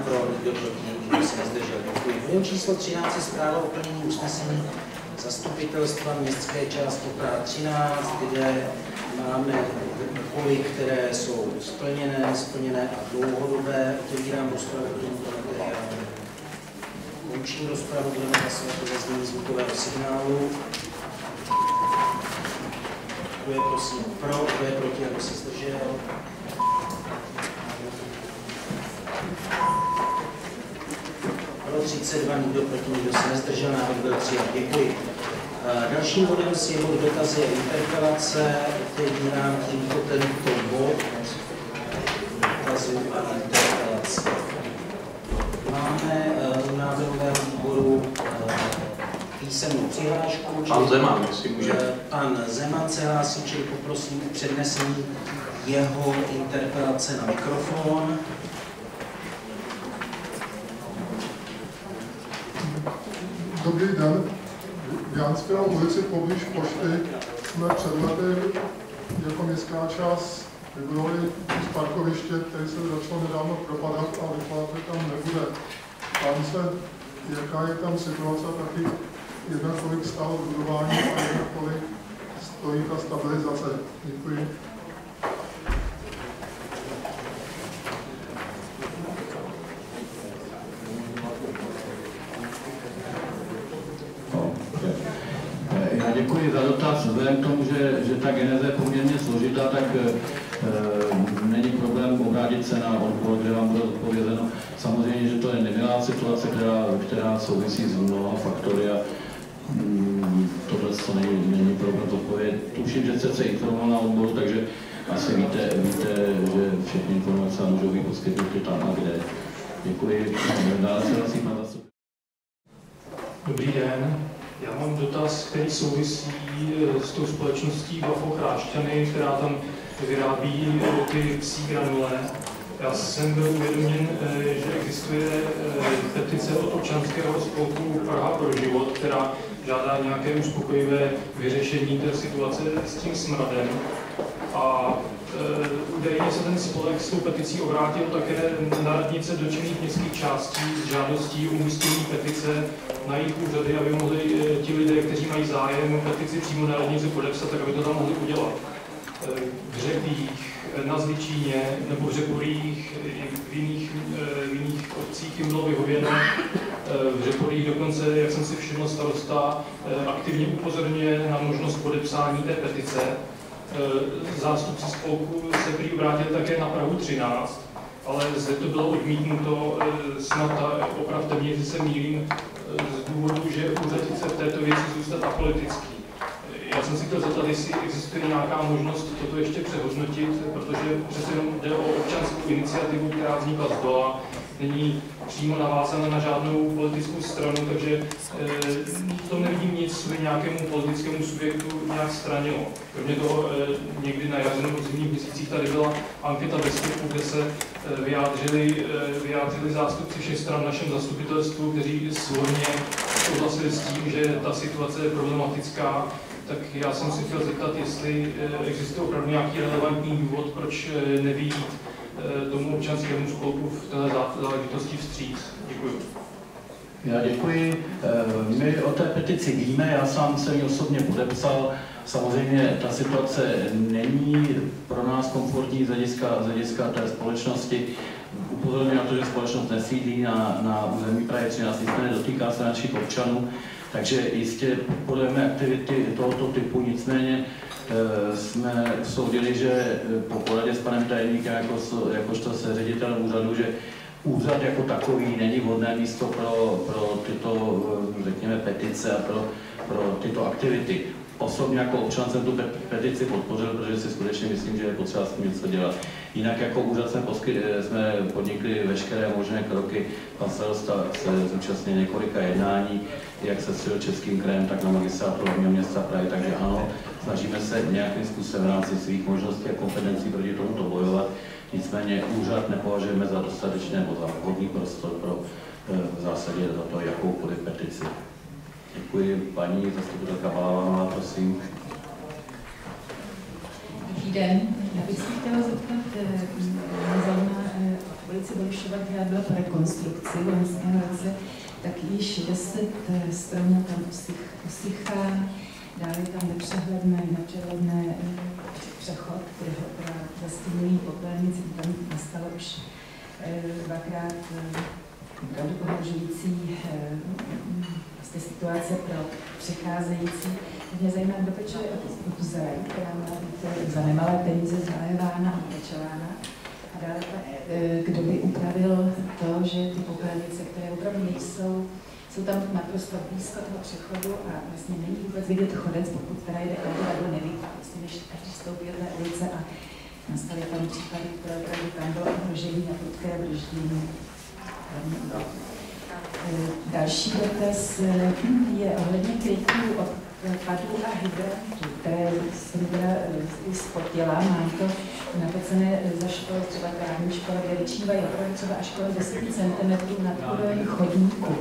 Pro, nikdo proti, nikdo se nezdržel. Děkuji. Bodem číslo 13 je zpráva o plnění usnesení zastupitelstva městské části Praha 13, kde máme úkoly, které jsou splněné, splněné a dlouhodobé. Otevírám rozpravu k tomuto materiálu. Končím rozpravu, budeme hlasovat o zaznění zvukového signálu. Kdo je prosím pro, kdo je proti, aby se zdržel. Pro 32, nikdo proti, nikdo se nezdržel, návrh byl přijat. Děkuji. Eh, Dalším bodem je bod dotazy a interpelace. Otevírám tímto tento bod dotazů a interpelace. Máme eh, u návrhového výboru eh, písemnou přihlášku. Pan Zeman, jestli může. Eh, Pan Zeman se hlásí, čili poprosím o přednesení jeho interpelace na mikrofon. Dobrý den. V Janské ulici poblíž pošty jsme před lety jako městská část vybudovali kus parkoviště, které se začalo nedávno propadat a vypadá, že tam nebude. Ptám se, jaká je tam situace, taky jednak kolik stálo budování a jednak kolik stojí ta stabilizace. Děkuji. Já děkuji za dotaz. Vzhledem k tomu, že, že ta geneze je poměrně složitá, tak e, není problém obrátit se na odbor, kde vám bude odpovězeno. Samozřejmě, že to je nemilá situace, která, která souvisí s mnoha faktory a mm, tohle to není, není problém odpovědět. Tuším, že jste se informoval na odboru, takže asi víte, víte, že všechny informace můžou být poskytnuty tam a kde. Děkuji. Dále se hlásí pan. Dobrý den. Já mám dotaz, který souvisí eh, s tou společností Bafo Chrášťany, která tam vyrábí eh, ty psí granule. Já jsem byl uvědoměn, eh, že existuje petice od občanského spolku Praha pro život, která žádá nějaké uspokojivé vyřešení té situace s tím smradem. A e, údajně se ten spolek s tou peticí obrátil také na radnice dotčených městských částí s žádostí umístění petice na jejich úřady, aby mohli ti lidé, kteří mají zájem petici přímo na radnici podepsat, tak aby to tam mohli udělat. V Řepích, na Zličíně nebo v Řeporích, v jiných, v jiných obcích jim bylo vyhověno. V Řeporích dokonce, jak jsem si všiml, starosta aktivně upozorňuje na možnost podepsání té petice. Zástupci spolku se prý obrátili také na Prahu 13, ale zde to bylo odmítnuto, snad opravdu mě, se mýlím, z důvodu, že úřad chce v této věci zůstat apolitický. Já jsem si chtěl zeptat, jestli existuje nějaká možnost toto ještě přehodnotit, protože přece jenom jde o občanskou iniciativu, která vznikla z dola, není přímo navázána na žádnou politickou stranu, takže e, to nevidím nic by nějakému politickému subjektu nějak stranilo. Kromě toho e, někdy na jaře nebo zimních měsících tady byla anketa ve Styku, kde se e, vyjádřili, e, vyjádřili zástupci všech stran v našem zastupitelstvu, kteří svorně souhlasili s tím, že ta situace je problematická, tak já jsem si chtěl zeptat, jestli existuje opravdu nějaký relevantní důvod, proč nevyjít Eh, tomu občanskému spolku v této záležitosti vstříc. Děkuji. Já děkuji. Eh, my o té petici víme, já sám jsem ji osobně podepsal. Samozřejmě ta situace není pro nás komfortní z hlediska, z hlediska té společnosti. Upozorňuji na to, že společnost nesídlí na, na území Prahy 13, nicméně dotýká se našich občanů, takže jistě podle aktivity tohoto typu, nicméně Eh, jsme soudili, že eh, po poradě s panem tajemníkem jako, jakožto se ředitelem úřadu, že úřad jako takový není vhodné místo pro, pro tyto, eh, řekněme, petice a pro, pro tyto aktivity. Osobně jako občan jsem tu petici podpořil, protože si skutečně myslím, že je potřeba s tím něco dělat. Jinak jako úřad jsme, posky, jsme podnikli veškeré možné kroky. Pan starosta se zúčastnil několika jednání, jak se českým krajem, tak na magistrátu hlavního města Prahy, takže ano, snažíme se nějakým způsobem v rámci svých možností a kompetencí proti tomuto bojovat. Nicméně úřad nepovažujeme za dostatečné nebo za vhodný prostor pro eh, v zásadě za to jakoukoliv petici. Děkuji. Paní zastupitelka Balávanová, prosím. Dobrý den. Já bych se chtěla zeptat, eh, mě zajímá ulici Bolšova, která byla po rekonstrukci v loňském roce, tak již 10 stromů tam usychá, Dále tam nepřehledné, nepřehledné eh, přechod, který která zastínují popelnici, tam nastala už eh, dvakrát eh, opravdu pohrožující vlastně situace pro přecházející. Mě zajímá, kdo pečuje o tu zeleň, která má být za nemalé peníze zalévána a pečována. A dále, kdo by upravil to, že ty popelnice, které opravdu nejsou jsou tam naprosto blízko toho přechodu a vlastně není vůbec vidět chodec, pokud teda jde auto nebo neví, vlastně než každý stoupí té ulice a nastaly tam případy, které opravdu tam bylo ohrožení na prudké brždění. Další dotaz eh, je ohledně krytů odpadů a hydrantů, které jsem teda eh, spotila. Mám to napocené za školu, třeba právní škola, opravdu třeba až kolem 10 cm nad úroveň chodníku.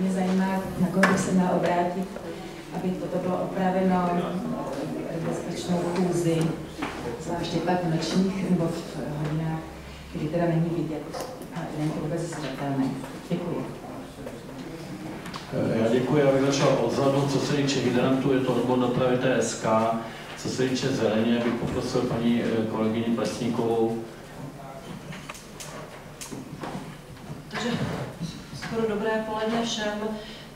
Mě zajímá, na koho se měla obrátit, aby toto bylo opraveno bezpečnou chůzi, zvláště pak v nočních nebo v hodinách, kdy teda není vidět a není to vůbec zřetelné. Děkuji. Já děkuji, abych začal odzadu. Co se týče hydrantů, je to odbor dopravy TSK. Co se týče zeleně, bych poprosil paní eh, kolegyni Plesníkovou. Takže skoro dobré poledne všem.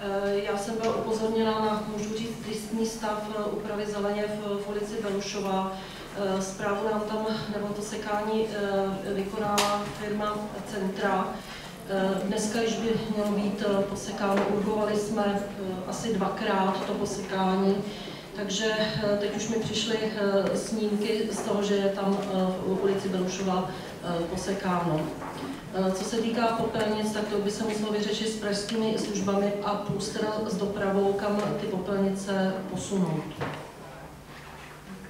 Eh, já jsem byla upozorněna na, můžu říct, tristní stav eh, úpravy zeleně v, v ulici Belušova. Zprávu nám tam, nebo to sekání vykonává firma Centra. Dneska již by mělo být posekáno, urgovali jsme asi dvakrát to posekání. Takže eh, teď už mi přišly eh, snímky z toho, že je tam eh, v ulici Belušova posekáno. Co se týká popelnic, tak to by se muselo vyřešit s pražskými službami a plus teda s dopravou, kam ty popelnice posunout.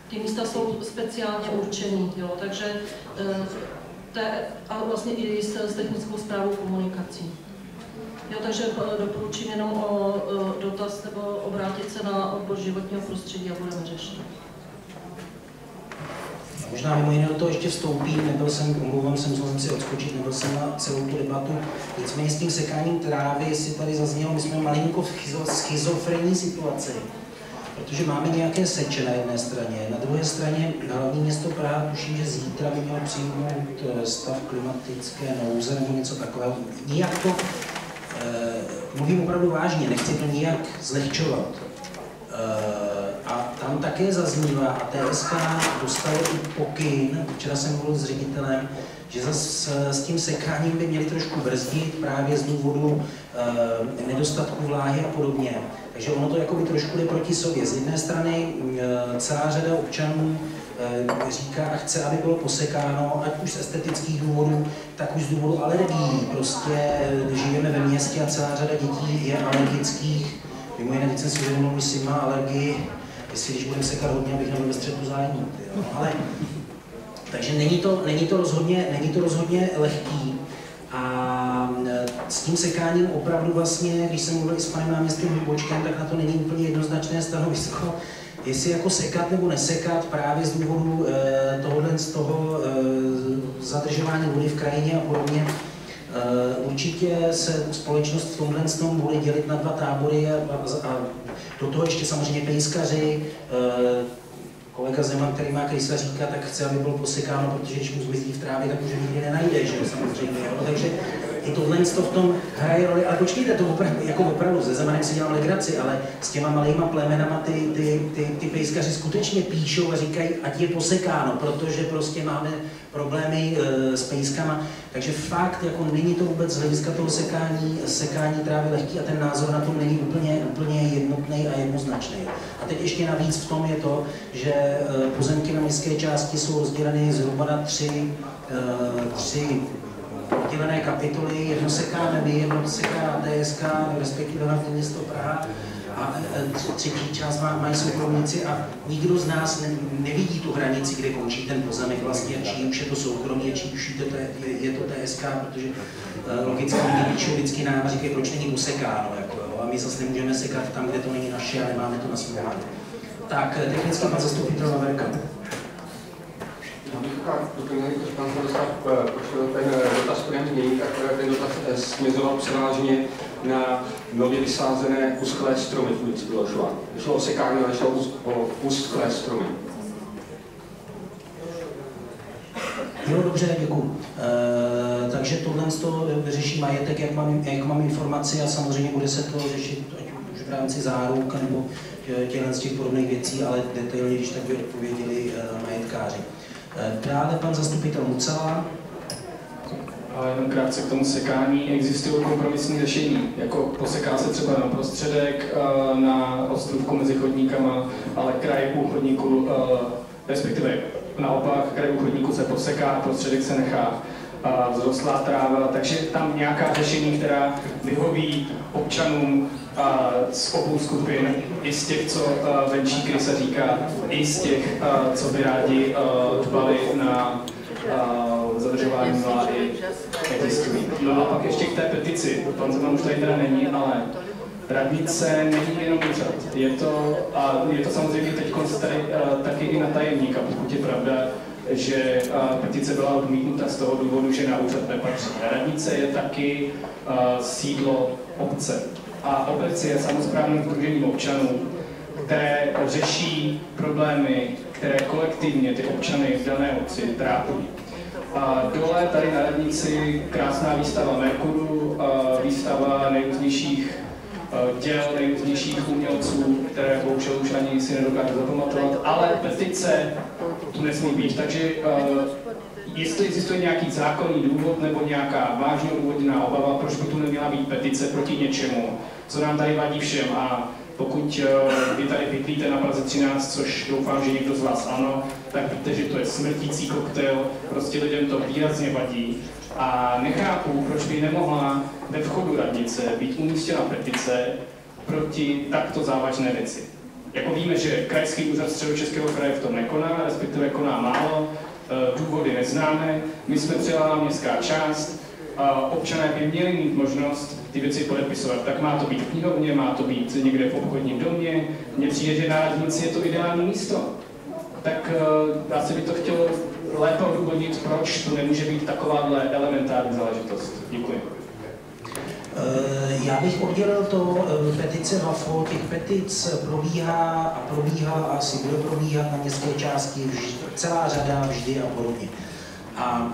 Ty místa jsou speciálně určený, jo, takže te, a vlastně i s, s technickou zprávou komunikací. Jo, takže eh, doporučím jenom o dotaz nebo obrátit se na odbor životního prostředí a budeme řešit. Možná mimo jiné do toho ještě vstoupím, nebyl jsem, omlouvám se, musel jsem si odskočit, nebyl jsem na celou tu debatu. Nicméně s tím sekáním trávy, jestli tady zaznělo, my jsme malinko v schizofrenní situaci. Protože máme nějaké seče na jedné straně, na druhé straně hlavní město Praha, tuším, že zítra by mělo přijmout eh, stav klimatické nouze nebo něco takového. Nijak to, eh, mluvím opravdu vážně, nechci to nijak zlehčovat. Eh, a tam také zaznívá, a TSK dostalo i pokyn, včera jsem mluvil s ředitelem, že s, s tím sekáním by měli trošku brzdit právě z důvodu e, nedostatku vláhy a podobně. Takže ono to jako by trošku jde proti sobě. Z jedné strany e, celá řada občanů e, říká a chce, aby bylo posekáno, ať už z estetických důvodů, tak už z důvodu alergií. Prostě žijeme ve městě a celá řada dětí je alergických. Mimo jiné, teď jsem si uvědomil, že si má alergii, jestli když budeme sekat hodně, abych nebyl ve střetu zájmu. Ale takže není to, není to, rozhodně, není to rozhodně lehký. A s tím sekáním opravdu vlastně, když jsem mluvil i s panem náměstkem Hlubočkem, tak na to není úplně jednoznačné stanovisko, jestli jako sekat nebo nesekat právě z důvodu e, tohohle z toho e, zadržování vody v krajině a podobně. E, určitě se společnost v tomhle tom bude dělit na dva tábory a, a, a do toho ještě samozřejmě pejskaři, e, kolega Zeman, který má říká, tak chce, aby bylo posekáno, protože když mu zmizí v trávě, tak už nikdy nenajde, že jo, samozřejmě. Jo? Takže i tohle v tom hraje roli, ale počkejte, to opravdu, jako opravdu, ze Zemanem si dělám legraci, ale s těma malýma plemenama ty, ty, ty, ty pejskaři skutečně píšou a říkají, ať je posekáno, protože prostě máme problémy e, s pejskama. Takže fakt, jako není to vůbec z hlediska toho sekání, sekání trávy lehký a ten názor na tom není úplně, úplně jednotný a jednoznačný. A teď ještě navíc v tom je to, že e, pozemky na městské části jsou rozděleny zhruba na tři, e, tři oddělené kapitoly, jedno seká neby, jedno seká TSK, respektive hlavní město Praha a e, třetí část má, mají soukromníci a nikdo z nás ne, nevidí tu hranici, kde končí ten pozemek vlastně, či už je to soukromí, či už je to, je, je to TSK, protože uh, logicky píšou vždycky nám říkají, proč není usekáno, jako, jo, a my zase nemůžeme sekat tam, kde to není naše a nemáme to na svém Tak, e, technicky pan zastupitel Naverka. Doplnil, když pan Starosta pošel ten dotaz první, tak ten dotaz směřoval převážně na nově vysázené uschlé stromy v ulici Bilošova. Šlo o sekání, ale šlo o uschlé stromy. Jo, dobře, děkuji. E, takže tohle to vyřeší majetek, jak mám, jak mám informaci a samozřejmě bude se to řešit ať už v rámci záruk nebo těchto těch podobných věcí, ale detailně, když tak by odpověděli majetkáři. Dále pan zastupitel Mucela. A jenom krátce k tomu sekání. Existují kompromisní řešení, jako poseká se třeba na prostředek, eh, na ostrůvku mezi chodníkama, ale kraj u chodníku, eh, respektive naopak, kraj u chodníku se poseká a prostředek se nechá eh, vzrostlá tráva, takže tam nějaká řešení, která vyhoví občanům z obou skupin, i z těch, co venčí krysa říká, i z těch, co by rádi dbali na zadržování vlády existují. No a pak ještě k té petici. Pan Zeman už tady teda není, ale radnice není jenom úřad. Je to, a je to samozřejmě teď tady, taky i na tajemníka, pokud je pravda, že petice byla odmítnuta z toho důvodu, že na úřad nepatří. Radnice je taky sídlo obce. A obec je samozprávným združením občanů, které řeší problémy, které kolektivně ty občany v dané obci trápí. A dole tady na radnici krásná výstava Merkuru, výstava nejrůznějších děl nejrůznějších umělců, které bohužel už ani si nedokážu zapamatovat, ale petice tu nesmí být. Takže jestli existuje nějaký zákonný důvod nebo nějaká vážně úvodná obava, proč by tu neměla být petice proti něčemu, co nám tady vadí všem a pokud eh, vy tady bydlíte na Praze 13, což doufám, že někdo z vás ano, tak víte, že to je smrtící koktejl, prostě lidem to výrazně vadí. A nechápu, proč by nemohla ve vchodu radnice být umístěna petice proti takto závažné věci. Jako víme, že Krajský úřad středočeského kraje v tom nekoná, respektive koná málo, důvody neznáme, my jsme přijela městská část, občané by měli mít možnost ty věci podepisovat. Tak má to být v knihovně, má to být někde v obchodním domě. Mně přijde, že na radnici je to ideální místo. Tak uh, asi by to chtělo lépe odůvodnit, proč to nemůže být takováhle elementární záležitost. Děkuji. Eh, já bych oddělil to eh, petice VAFO, těch petic probíhá a probíhala a asi bude probíhat na městské části celá řada vždy a podobně. A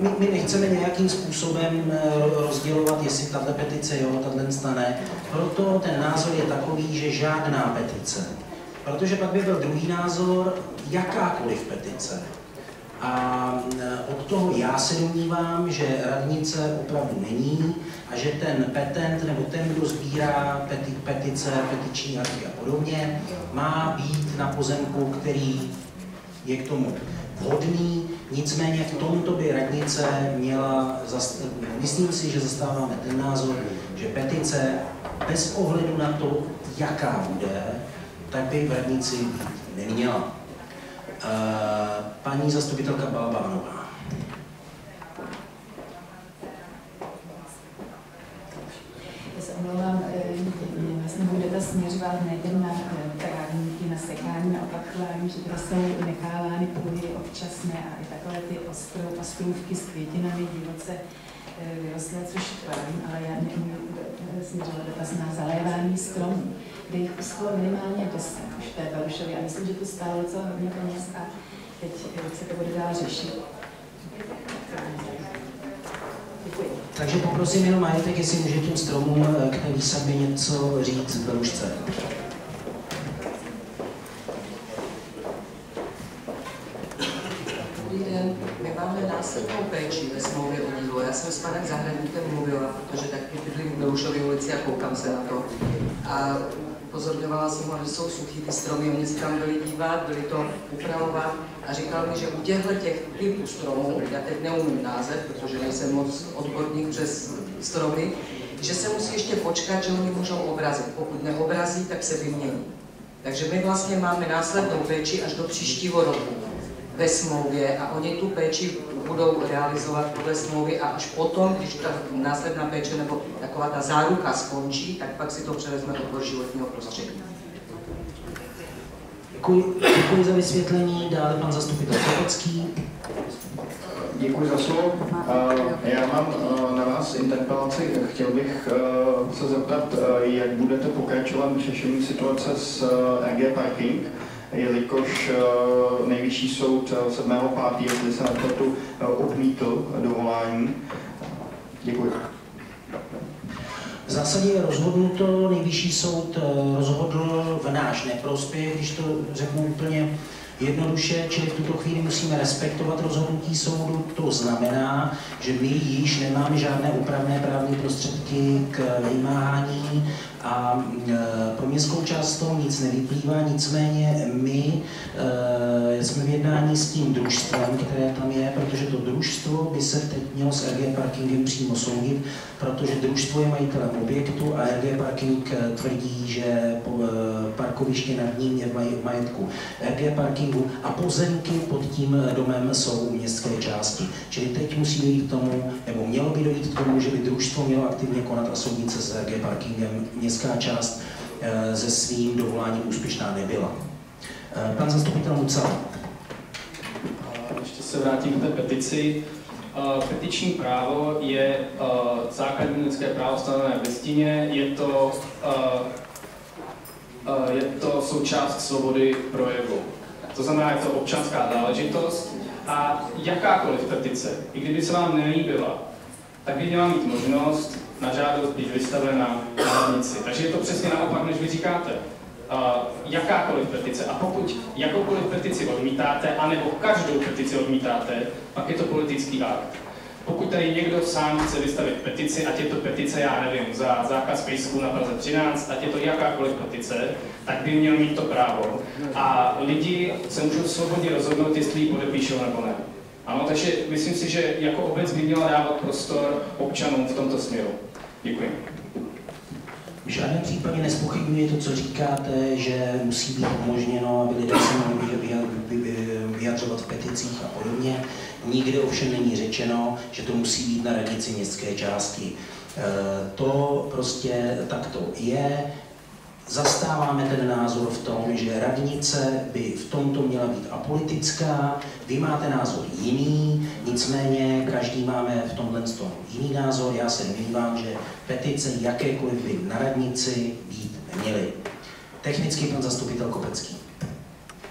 my, my nechceme nějakým způsobem eh, rozdělovat, jestli tato petice jo, tato stane. Proto ten názor je takový, že žádná petice. Protože pak by byl druhý názor, jakákoliv petice. A od toho já se domnívám, že radnice opravdu není a že ten petent nebo ten, kdo sbírá peti, petice, petiční archy a podobně, má být na pozemku, který je k tomu vhodný, nicméně v tomto by radnice měla, myslím si, že zastáváme ten názor, že petice bez ohledu na to, jaká bude, tak by v radnici být neměla. Uh, paní zastupitelka Balbánová. Já se omlouvám, eh, vlastně můj dotaz směřoval nejen na eh, právníky, na sekání, na opakování, že tady jsou nechávány půdy občasné a i takové ty ostrou, ostrůvky s květinami divoce vyrostlé, což pravím, ale já směřoval dotaz na zalévání stromů kde jich uschlo minimálně 10 už v té Barušově. A myslím, že to stálo docela hodně peněz a teď jak se to bude dál řešit. Děkuji. Takže poprosím jenom majetek, jestli může těm stromům eh, k té výsadbě něco říct v Belušce. My máme následnou péči ve smlouvě o dílu. Já jsem s panem Zahradníkem mluvila, protože taky bydlím v Belušově ulici a koukám se na to. A upozorňovala jsem ho, že jsou suchý ty stromy, oni se tam byli dívat, byli to upravovat a říkal mi, že u těchto těch typů stromů, já teď neumím název, protože nejsem moc odborník přes stromy, že se musí ještě počkat, že oni můžou obrazit. Pokud neobrazí, tak se vymění. Takže my vlastně máme následnou péči až do příštího roku ve smlouvě a oni tu péči budou realizovat podle smlouvy a až potom, když ta následná péče nebo taková ta záruka skončí, tak pak si to převezme odbor životního prostředí. Děkuji, děkuji za vysvětlení. Dále pan zastupitel Kopecký. Děkuji za slovo. Já mám na vás interpelaci. Chtěl bych se zeptat, jak budete pokračovat v řešení situace s RG Parking jelikož eh, nejvyšší soud 7.5., eh, jestli se nepletu, eh, odmítl dovolání. Děkuji. V zásadě je rozhodnuto, nejvyšší soud rozhodl v náš neprospěch, když to řeknu úplně jednoduše, čili v tuto chvíli musíme respektovat rozhodnutí soudu. To znamená, že my již nemáme žádné upravné právní prostředky k vymáhání a e, pro městskou část z toho nic nevyplývá, nicméně my e, jsme v jednání s tím družstvem, které tam je, protože to družstvo by se teď mělo s RG Parkingem přímo soudit, protože družstvo je majitelem objektu a RG Parking e, tvrdí, že parkoviště nad ním je v majetku RG Parkingu a pozemky pod tím domem jsou městské části. Čili teď musí dojít k tomu, nebo mělo by dojít k tomu, že by družstvo mělo aktivně konat a soudit se s RG Parkingem městská část se eh, svým dovoláním úspěšná nebyla. Eh, pan zastupitel Mucal. Ještě se vrátím k té petici. Eh, petiční právo je základní lidské právo stanovené v listině. Je to, je to součást svobody projevu. To znamená, je to občanská záležitost a jakákoliv petice, i kdyby se vám nelíbila, tak by měla mít možnost na žádost být vystavena na radnici. Takže je to přesně naopak, než vy říkáte. Uh, jakákoliv petice. A pokud jakoukoliv petici odmítáte, anebo každou petici odmítáte, pak je to politický akt. Pokud tady někdo sám chce vystavit petici, ať je to petice, já nevím, za zákaz pejsků na Praze 13, ať je to jakákoliv petice, tak by měl mít to právo. A lidi se můžou svobodně rozhodnout, jestli ji podepíšou nebo ne. Ano, takže myslím si, že jako obec by měla dávat prostor občanům v tomto směru. Děkuji. V žádném případě nespochybňuji to, co říkáte, že musí být umožněno, aby lidé se mohli vyjadřovat v peticích a podobně. Nikde ovšem není řečeno, že to musí být na radnici městské části. E, to prostě takto je. Zastáváme ten názor v tom, že radnice by v tomto měla být apolitická, vy máte názor jiný, nicméně každý máme v tomhle tom jiný názor. Já se domnívám, že petice jakékoliv by na radnici být neměly. Technicky pan zastupitel Kopecký.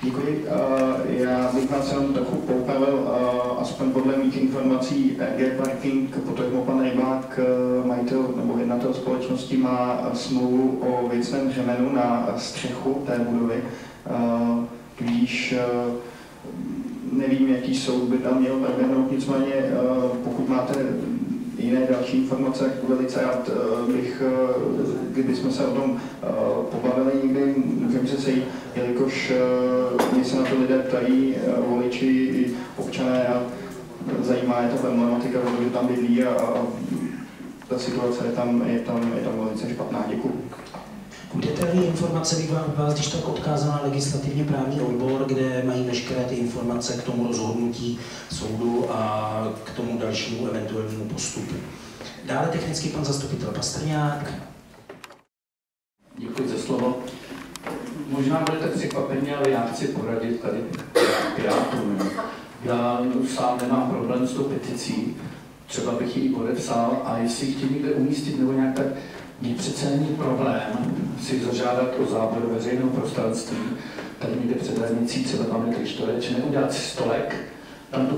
Děkuji. Já bych vás jenom trochu poupravil, aspoň podle mých informací EG Parking, potažmo pan Rybák, majitel nebo jednatel společnosti, má smlouvu o věcném řemenu na střechu té budovy. Když nevím, jaký soud by tam měl proběhnout, nicméně pokud máte jiné další informace, velice rád eh, bych, eh, kdybychom se o tom eh, pobavili někdy, můžeme se sejít, jelikož mě se na to lidé ptají, voliči i občané a zajímá je ta problematika, protože tam bydlí a, a ta situace je tam, je tam, je tam velice špatná. Děkuji. Detailní informace bych vás když tak odkázal na legislativně právní odbor, kde mají veškeré ty informace k tomu rozhodnutí soudu a k tomu dalšímu eventuálnímu postupu. Dále technicky pan zastupitel Pastrňák. Děkuji za slovo. Možná budete překvapeni, ale já chci poradit tady Pirátům. Já sám nemám problém s tou peticí, třeba bych ji podepsal a jestli chtějí někde umístit nebo nějak tak mně přece není problém si zažádat o zábor veřejného prostranství, tady někde před radnicí, třeba tam je Krištoreč, neudělat si stolek, tam tu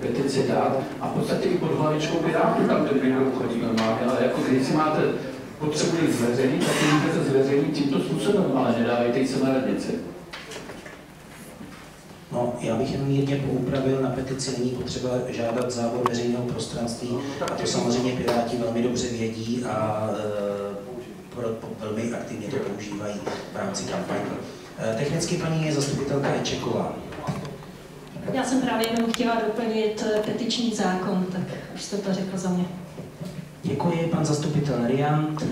petici dát a v podstatě i pod hlavičkou Pirátů tam ten video chodí normálně, ale jako když si máte potřebu zveřejnit, tak můžete zveřejnit tímto způsobem, ale nedávejte se na radnici. No, já bych jenom mírně poupravil, na petici není potřeba žádat závod veřejného prostranství a to samozřejmě Piráti velmi dobře vědí a e, pro, velmi aktivně to používají v rámci kampaně. E, technicky paní je zastupitelka Ečeková. Já jsem právě jenom chtěla doplnit e, petiční zákon, tak už jste to řekl za mě. Děkuji, pan zastupitel Riant.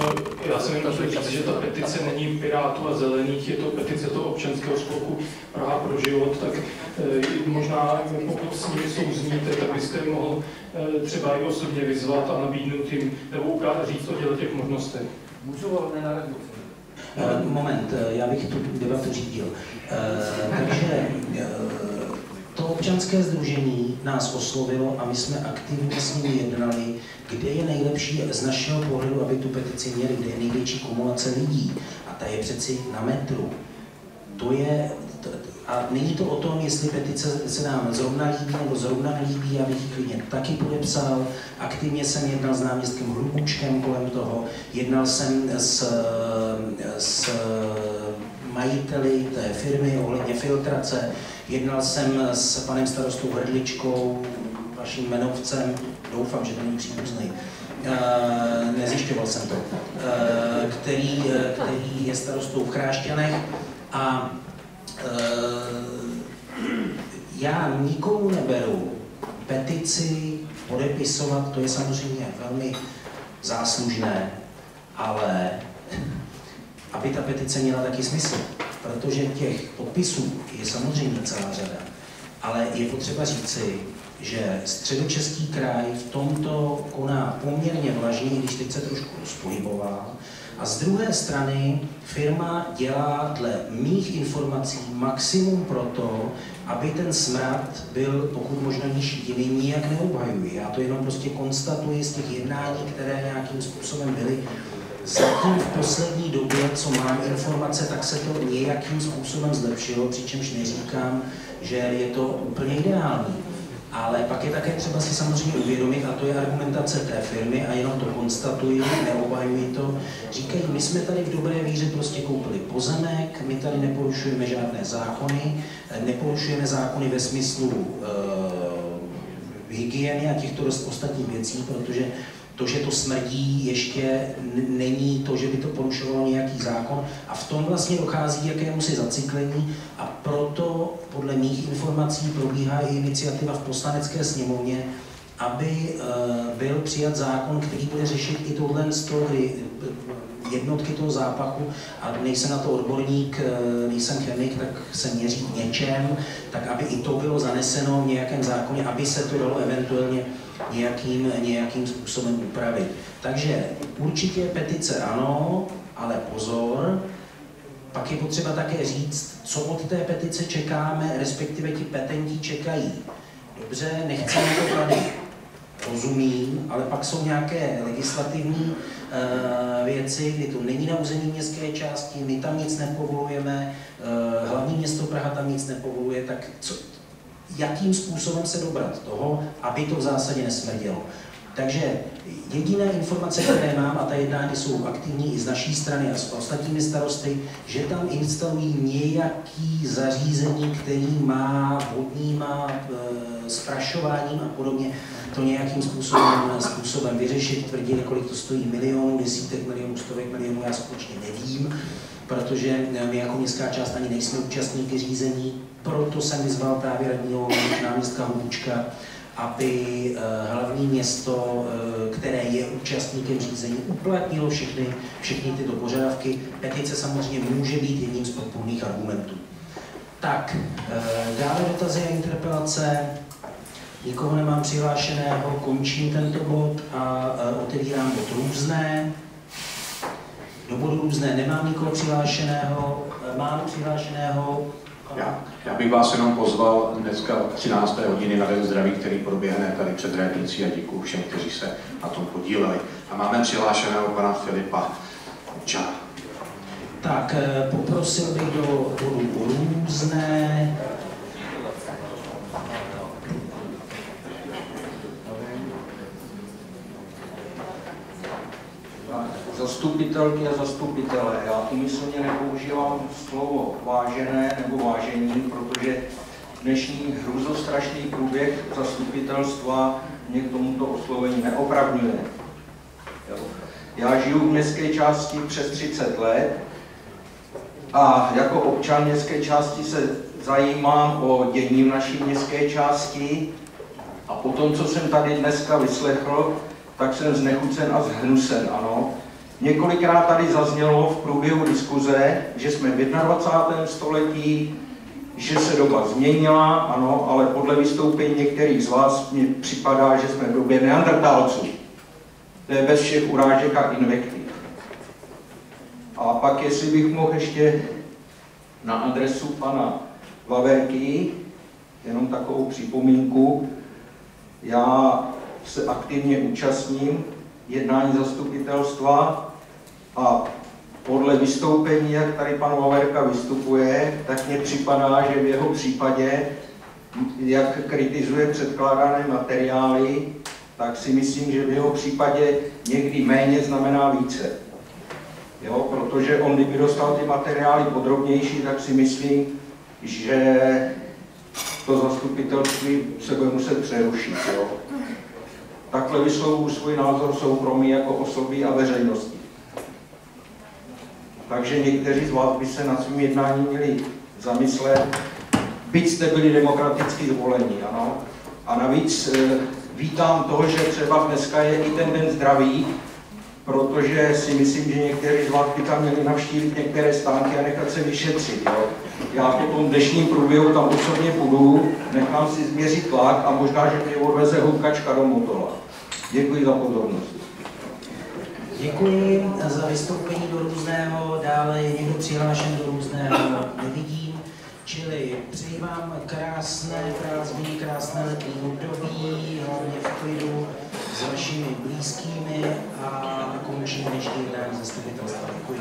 No, já jsem jenom chtěl říct, že ta petice není Pirátů a Zelených, je to petice toho občanského spolku Praha pro život, tak e, možná pokud s nimi souzníte, tak byste mohl e, třeba i osobně vyzvat a nabídnout jim, nebo ukázat říct o těch možnostech. Můžu hlavně na. Moment, já bych tu debatu řídil. Takže občanské združení nás oslovilo a my jsme aktivně s nimi jednali, kde je nejlepší z našeho pohledu, aby tu petici měli, kde je největší kumulace lidí. A ta je přeci na metru. To je, a není to o tom, jestli petice se nám zrovna líbí nebo zrovna nelíbí, já bych ji klidně taky podepsal. Aktivně jsem jednal s náměstkem Hlubučkem kolem toho, jednal jsem s, s majiteli té firmy ohledně filtrace, jednal jsem s panem starostou Hrdličkou, vaším jmenovcem, doufám, že to není příbuzný, e, nezjišťoval jsem to, e, který, který je starostou v Chrášťanech a e, já nikomu neberu petici podepisovat, to je samozřejmě velmi záslužné, ale aby ta petice měla taky smysl, protože těch podpisů samozřejmě celá řada, ale je potřeba říci, že středočeský kraj v tomto koná poměrně vlažně, když teď se trošku rozpohyboval, a z druhé strany firma dělá dle mých informací maximum pro to, aby ten smrad byl pokud možno nižší. Tím nijak neobhajuji. Já to jenom prostě konstatuji z těch jednání, které nějakým způsobem byly Zatím v poslední době, co mám informace, tak se to nějakým způsobem zlepšilo, přičemž neříkám, že je to úplně ideální. Ale pak je také třeba si samozřejmě uvědomit, a to je argumentace té firmy, a jenom to konstatuji, neobhajuji to, říkají, my jsme tady v dobré víře prostě koupili pozemek, my tady neporušujeme žádné zákony, neporušujeme zákony ve smyslu e, hygieny a těchto ostatních věcí, protože to, že to smrdí, ještě není to, že by to porušovalo nějaký zákon. A v tom vlastně dochází jakému si zacyklení a proto podle mých informací probíhá i iniciativa v poslanecké sněmovně, aby eh, byl přijat zákon, který bude řešit i tohle, kdy eh, jednotky toho zápachu, a nejsem na to odborník, eh, nejsem chemik, tak se měří něčem, tak aby i to bylo zaneseno v nějakém zákoně, aby se to dalo eventuálně nějakým, nějakým způsobem upravit. Takže určitě petice ano, Ale pozor, pak je potřeba také říct, co od té petice čekáme, respektive ti petenti čekají. Dobře, nechceme to tady, rozumím, ale pak jsou nějaké legislativní uh, věci, kdy to není na území městské části, my tam nic nepovolujeme, uh, hlavní město Praha tam nic nepovoluje, tak co, jakým způsobem se dobrat toho, aby to v zásadě nesmrdělo. Takže jediné informace, které mám, a ta jednání jsou aktivní i z naší strany a s ostatními starosty, že tam instalují nějaký zařízení, který má vodní, má e, sprašováním a podobně, to nějakým způsobem, způsobem vyřešit. Tvrdili, kolik to stojí milionů, desítek milionů, stovek milionů, já skutečně nevím, protože my jako městská část ani nejsme účastníky řízení, proto jsem vyzval právě radního náměstka Hlubučka, aby eh, hlavní město, eh, které je účastníkem řízení, uplatnilo všechny, všechny tyto požadavky. Petice samozřejmě může být jedním z podpůrných argumentů. Tak, eh, dále dotazy a interpelace. Nikoho nemám přihlášeného, končím tento bod a otevírám bod různé. Do bodu různé nemám nikoho přihlášeného, mám přihlášeného já, já bych vás jenom pozval dneska 13. hodiny na Den zdraví, který proběhne tady před radnicí a děkuji všem, kteří se na tom podíleli. A máme přihlášeného pana Filipa Ča. Tak eh, poprosil bych do bodu různé. Zastupitelky a zastupitele. Já umyslně nepoužívám slovo vážené nebo vážení, protože dnešní hrůzostrašný průběh zastupitelstva mě k tomuto oslovení neopravňuje. Já žiju v městské části přes 30 let a jako občan městské části se zajímám o dění v naší městské části a po tom, co jsem tady dneska vyslechl, tak jsem znechucen a zhnusen, ano. Několikrát tady zaznělo v průběhu diskuze, že jsme v 21. století, že se doba změnila, ano, ale podle vystoupení některých z vás mi připadá, že jsme v době neandertálců. To je bez všech urážek a invektiv. A pak, jestli bych mohl ještě na adresu pana Vaverky, jenom takovou připomínku, já se aktivně účastním jednání zastupitelstva a podle vystoupení, jak tady pan Vaverka vystupuje, tak mně připadá, že v jeho případě, jak kritizuje předkládané materiály, tak si myslím, že v jeho případě někdy méně znamená více. Jo, protože on, kdyby dostal ty materiály podrobnější, tak si myslím, že to zastupitelství se bude muset přerušit. Jo takhle vyslovuju svůj názor soukromí jako osoby a veřejnosti. Takže někteří z vás by se na svým jednání měli zamyslet, byť jste byli demokraticky zvolení, ano. A navíc e, vítám toho, že třeba dneska je i ten den zdraví, protože si myslím, že někteří z vás by tam měli navštívit některé stánky a nechat se vyšetřit. Jo. Já po tom dnešním průběhu tam osobně půjdu, nechám si změřit tlak a možná, že mě odveze houkačka do motola. Děkuji za pozornost. Děkuji za vystoupení do různého, dále je někdo přihlášen do různého, nevidím. Čili přeji vám krásné prázdniny, krásné letní období, hlavně v klidu s vašimi blízkými a končím dnešní jednání zastupitelstva. Děkuji.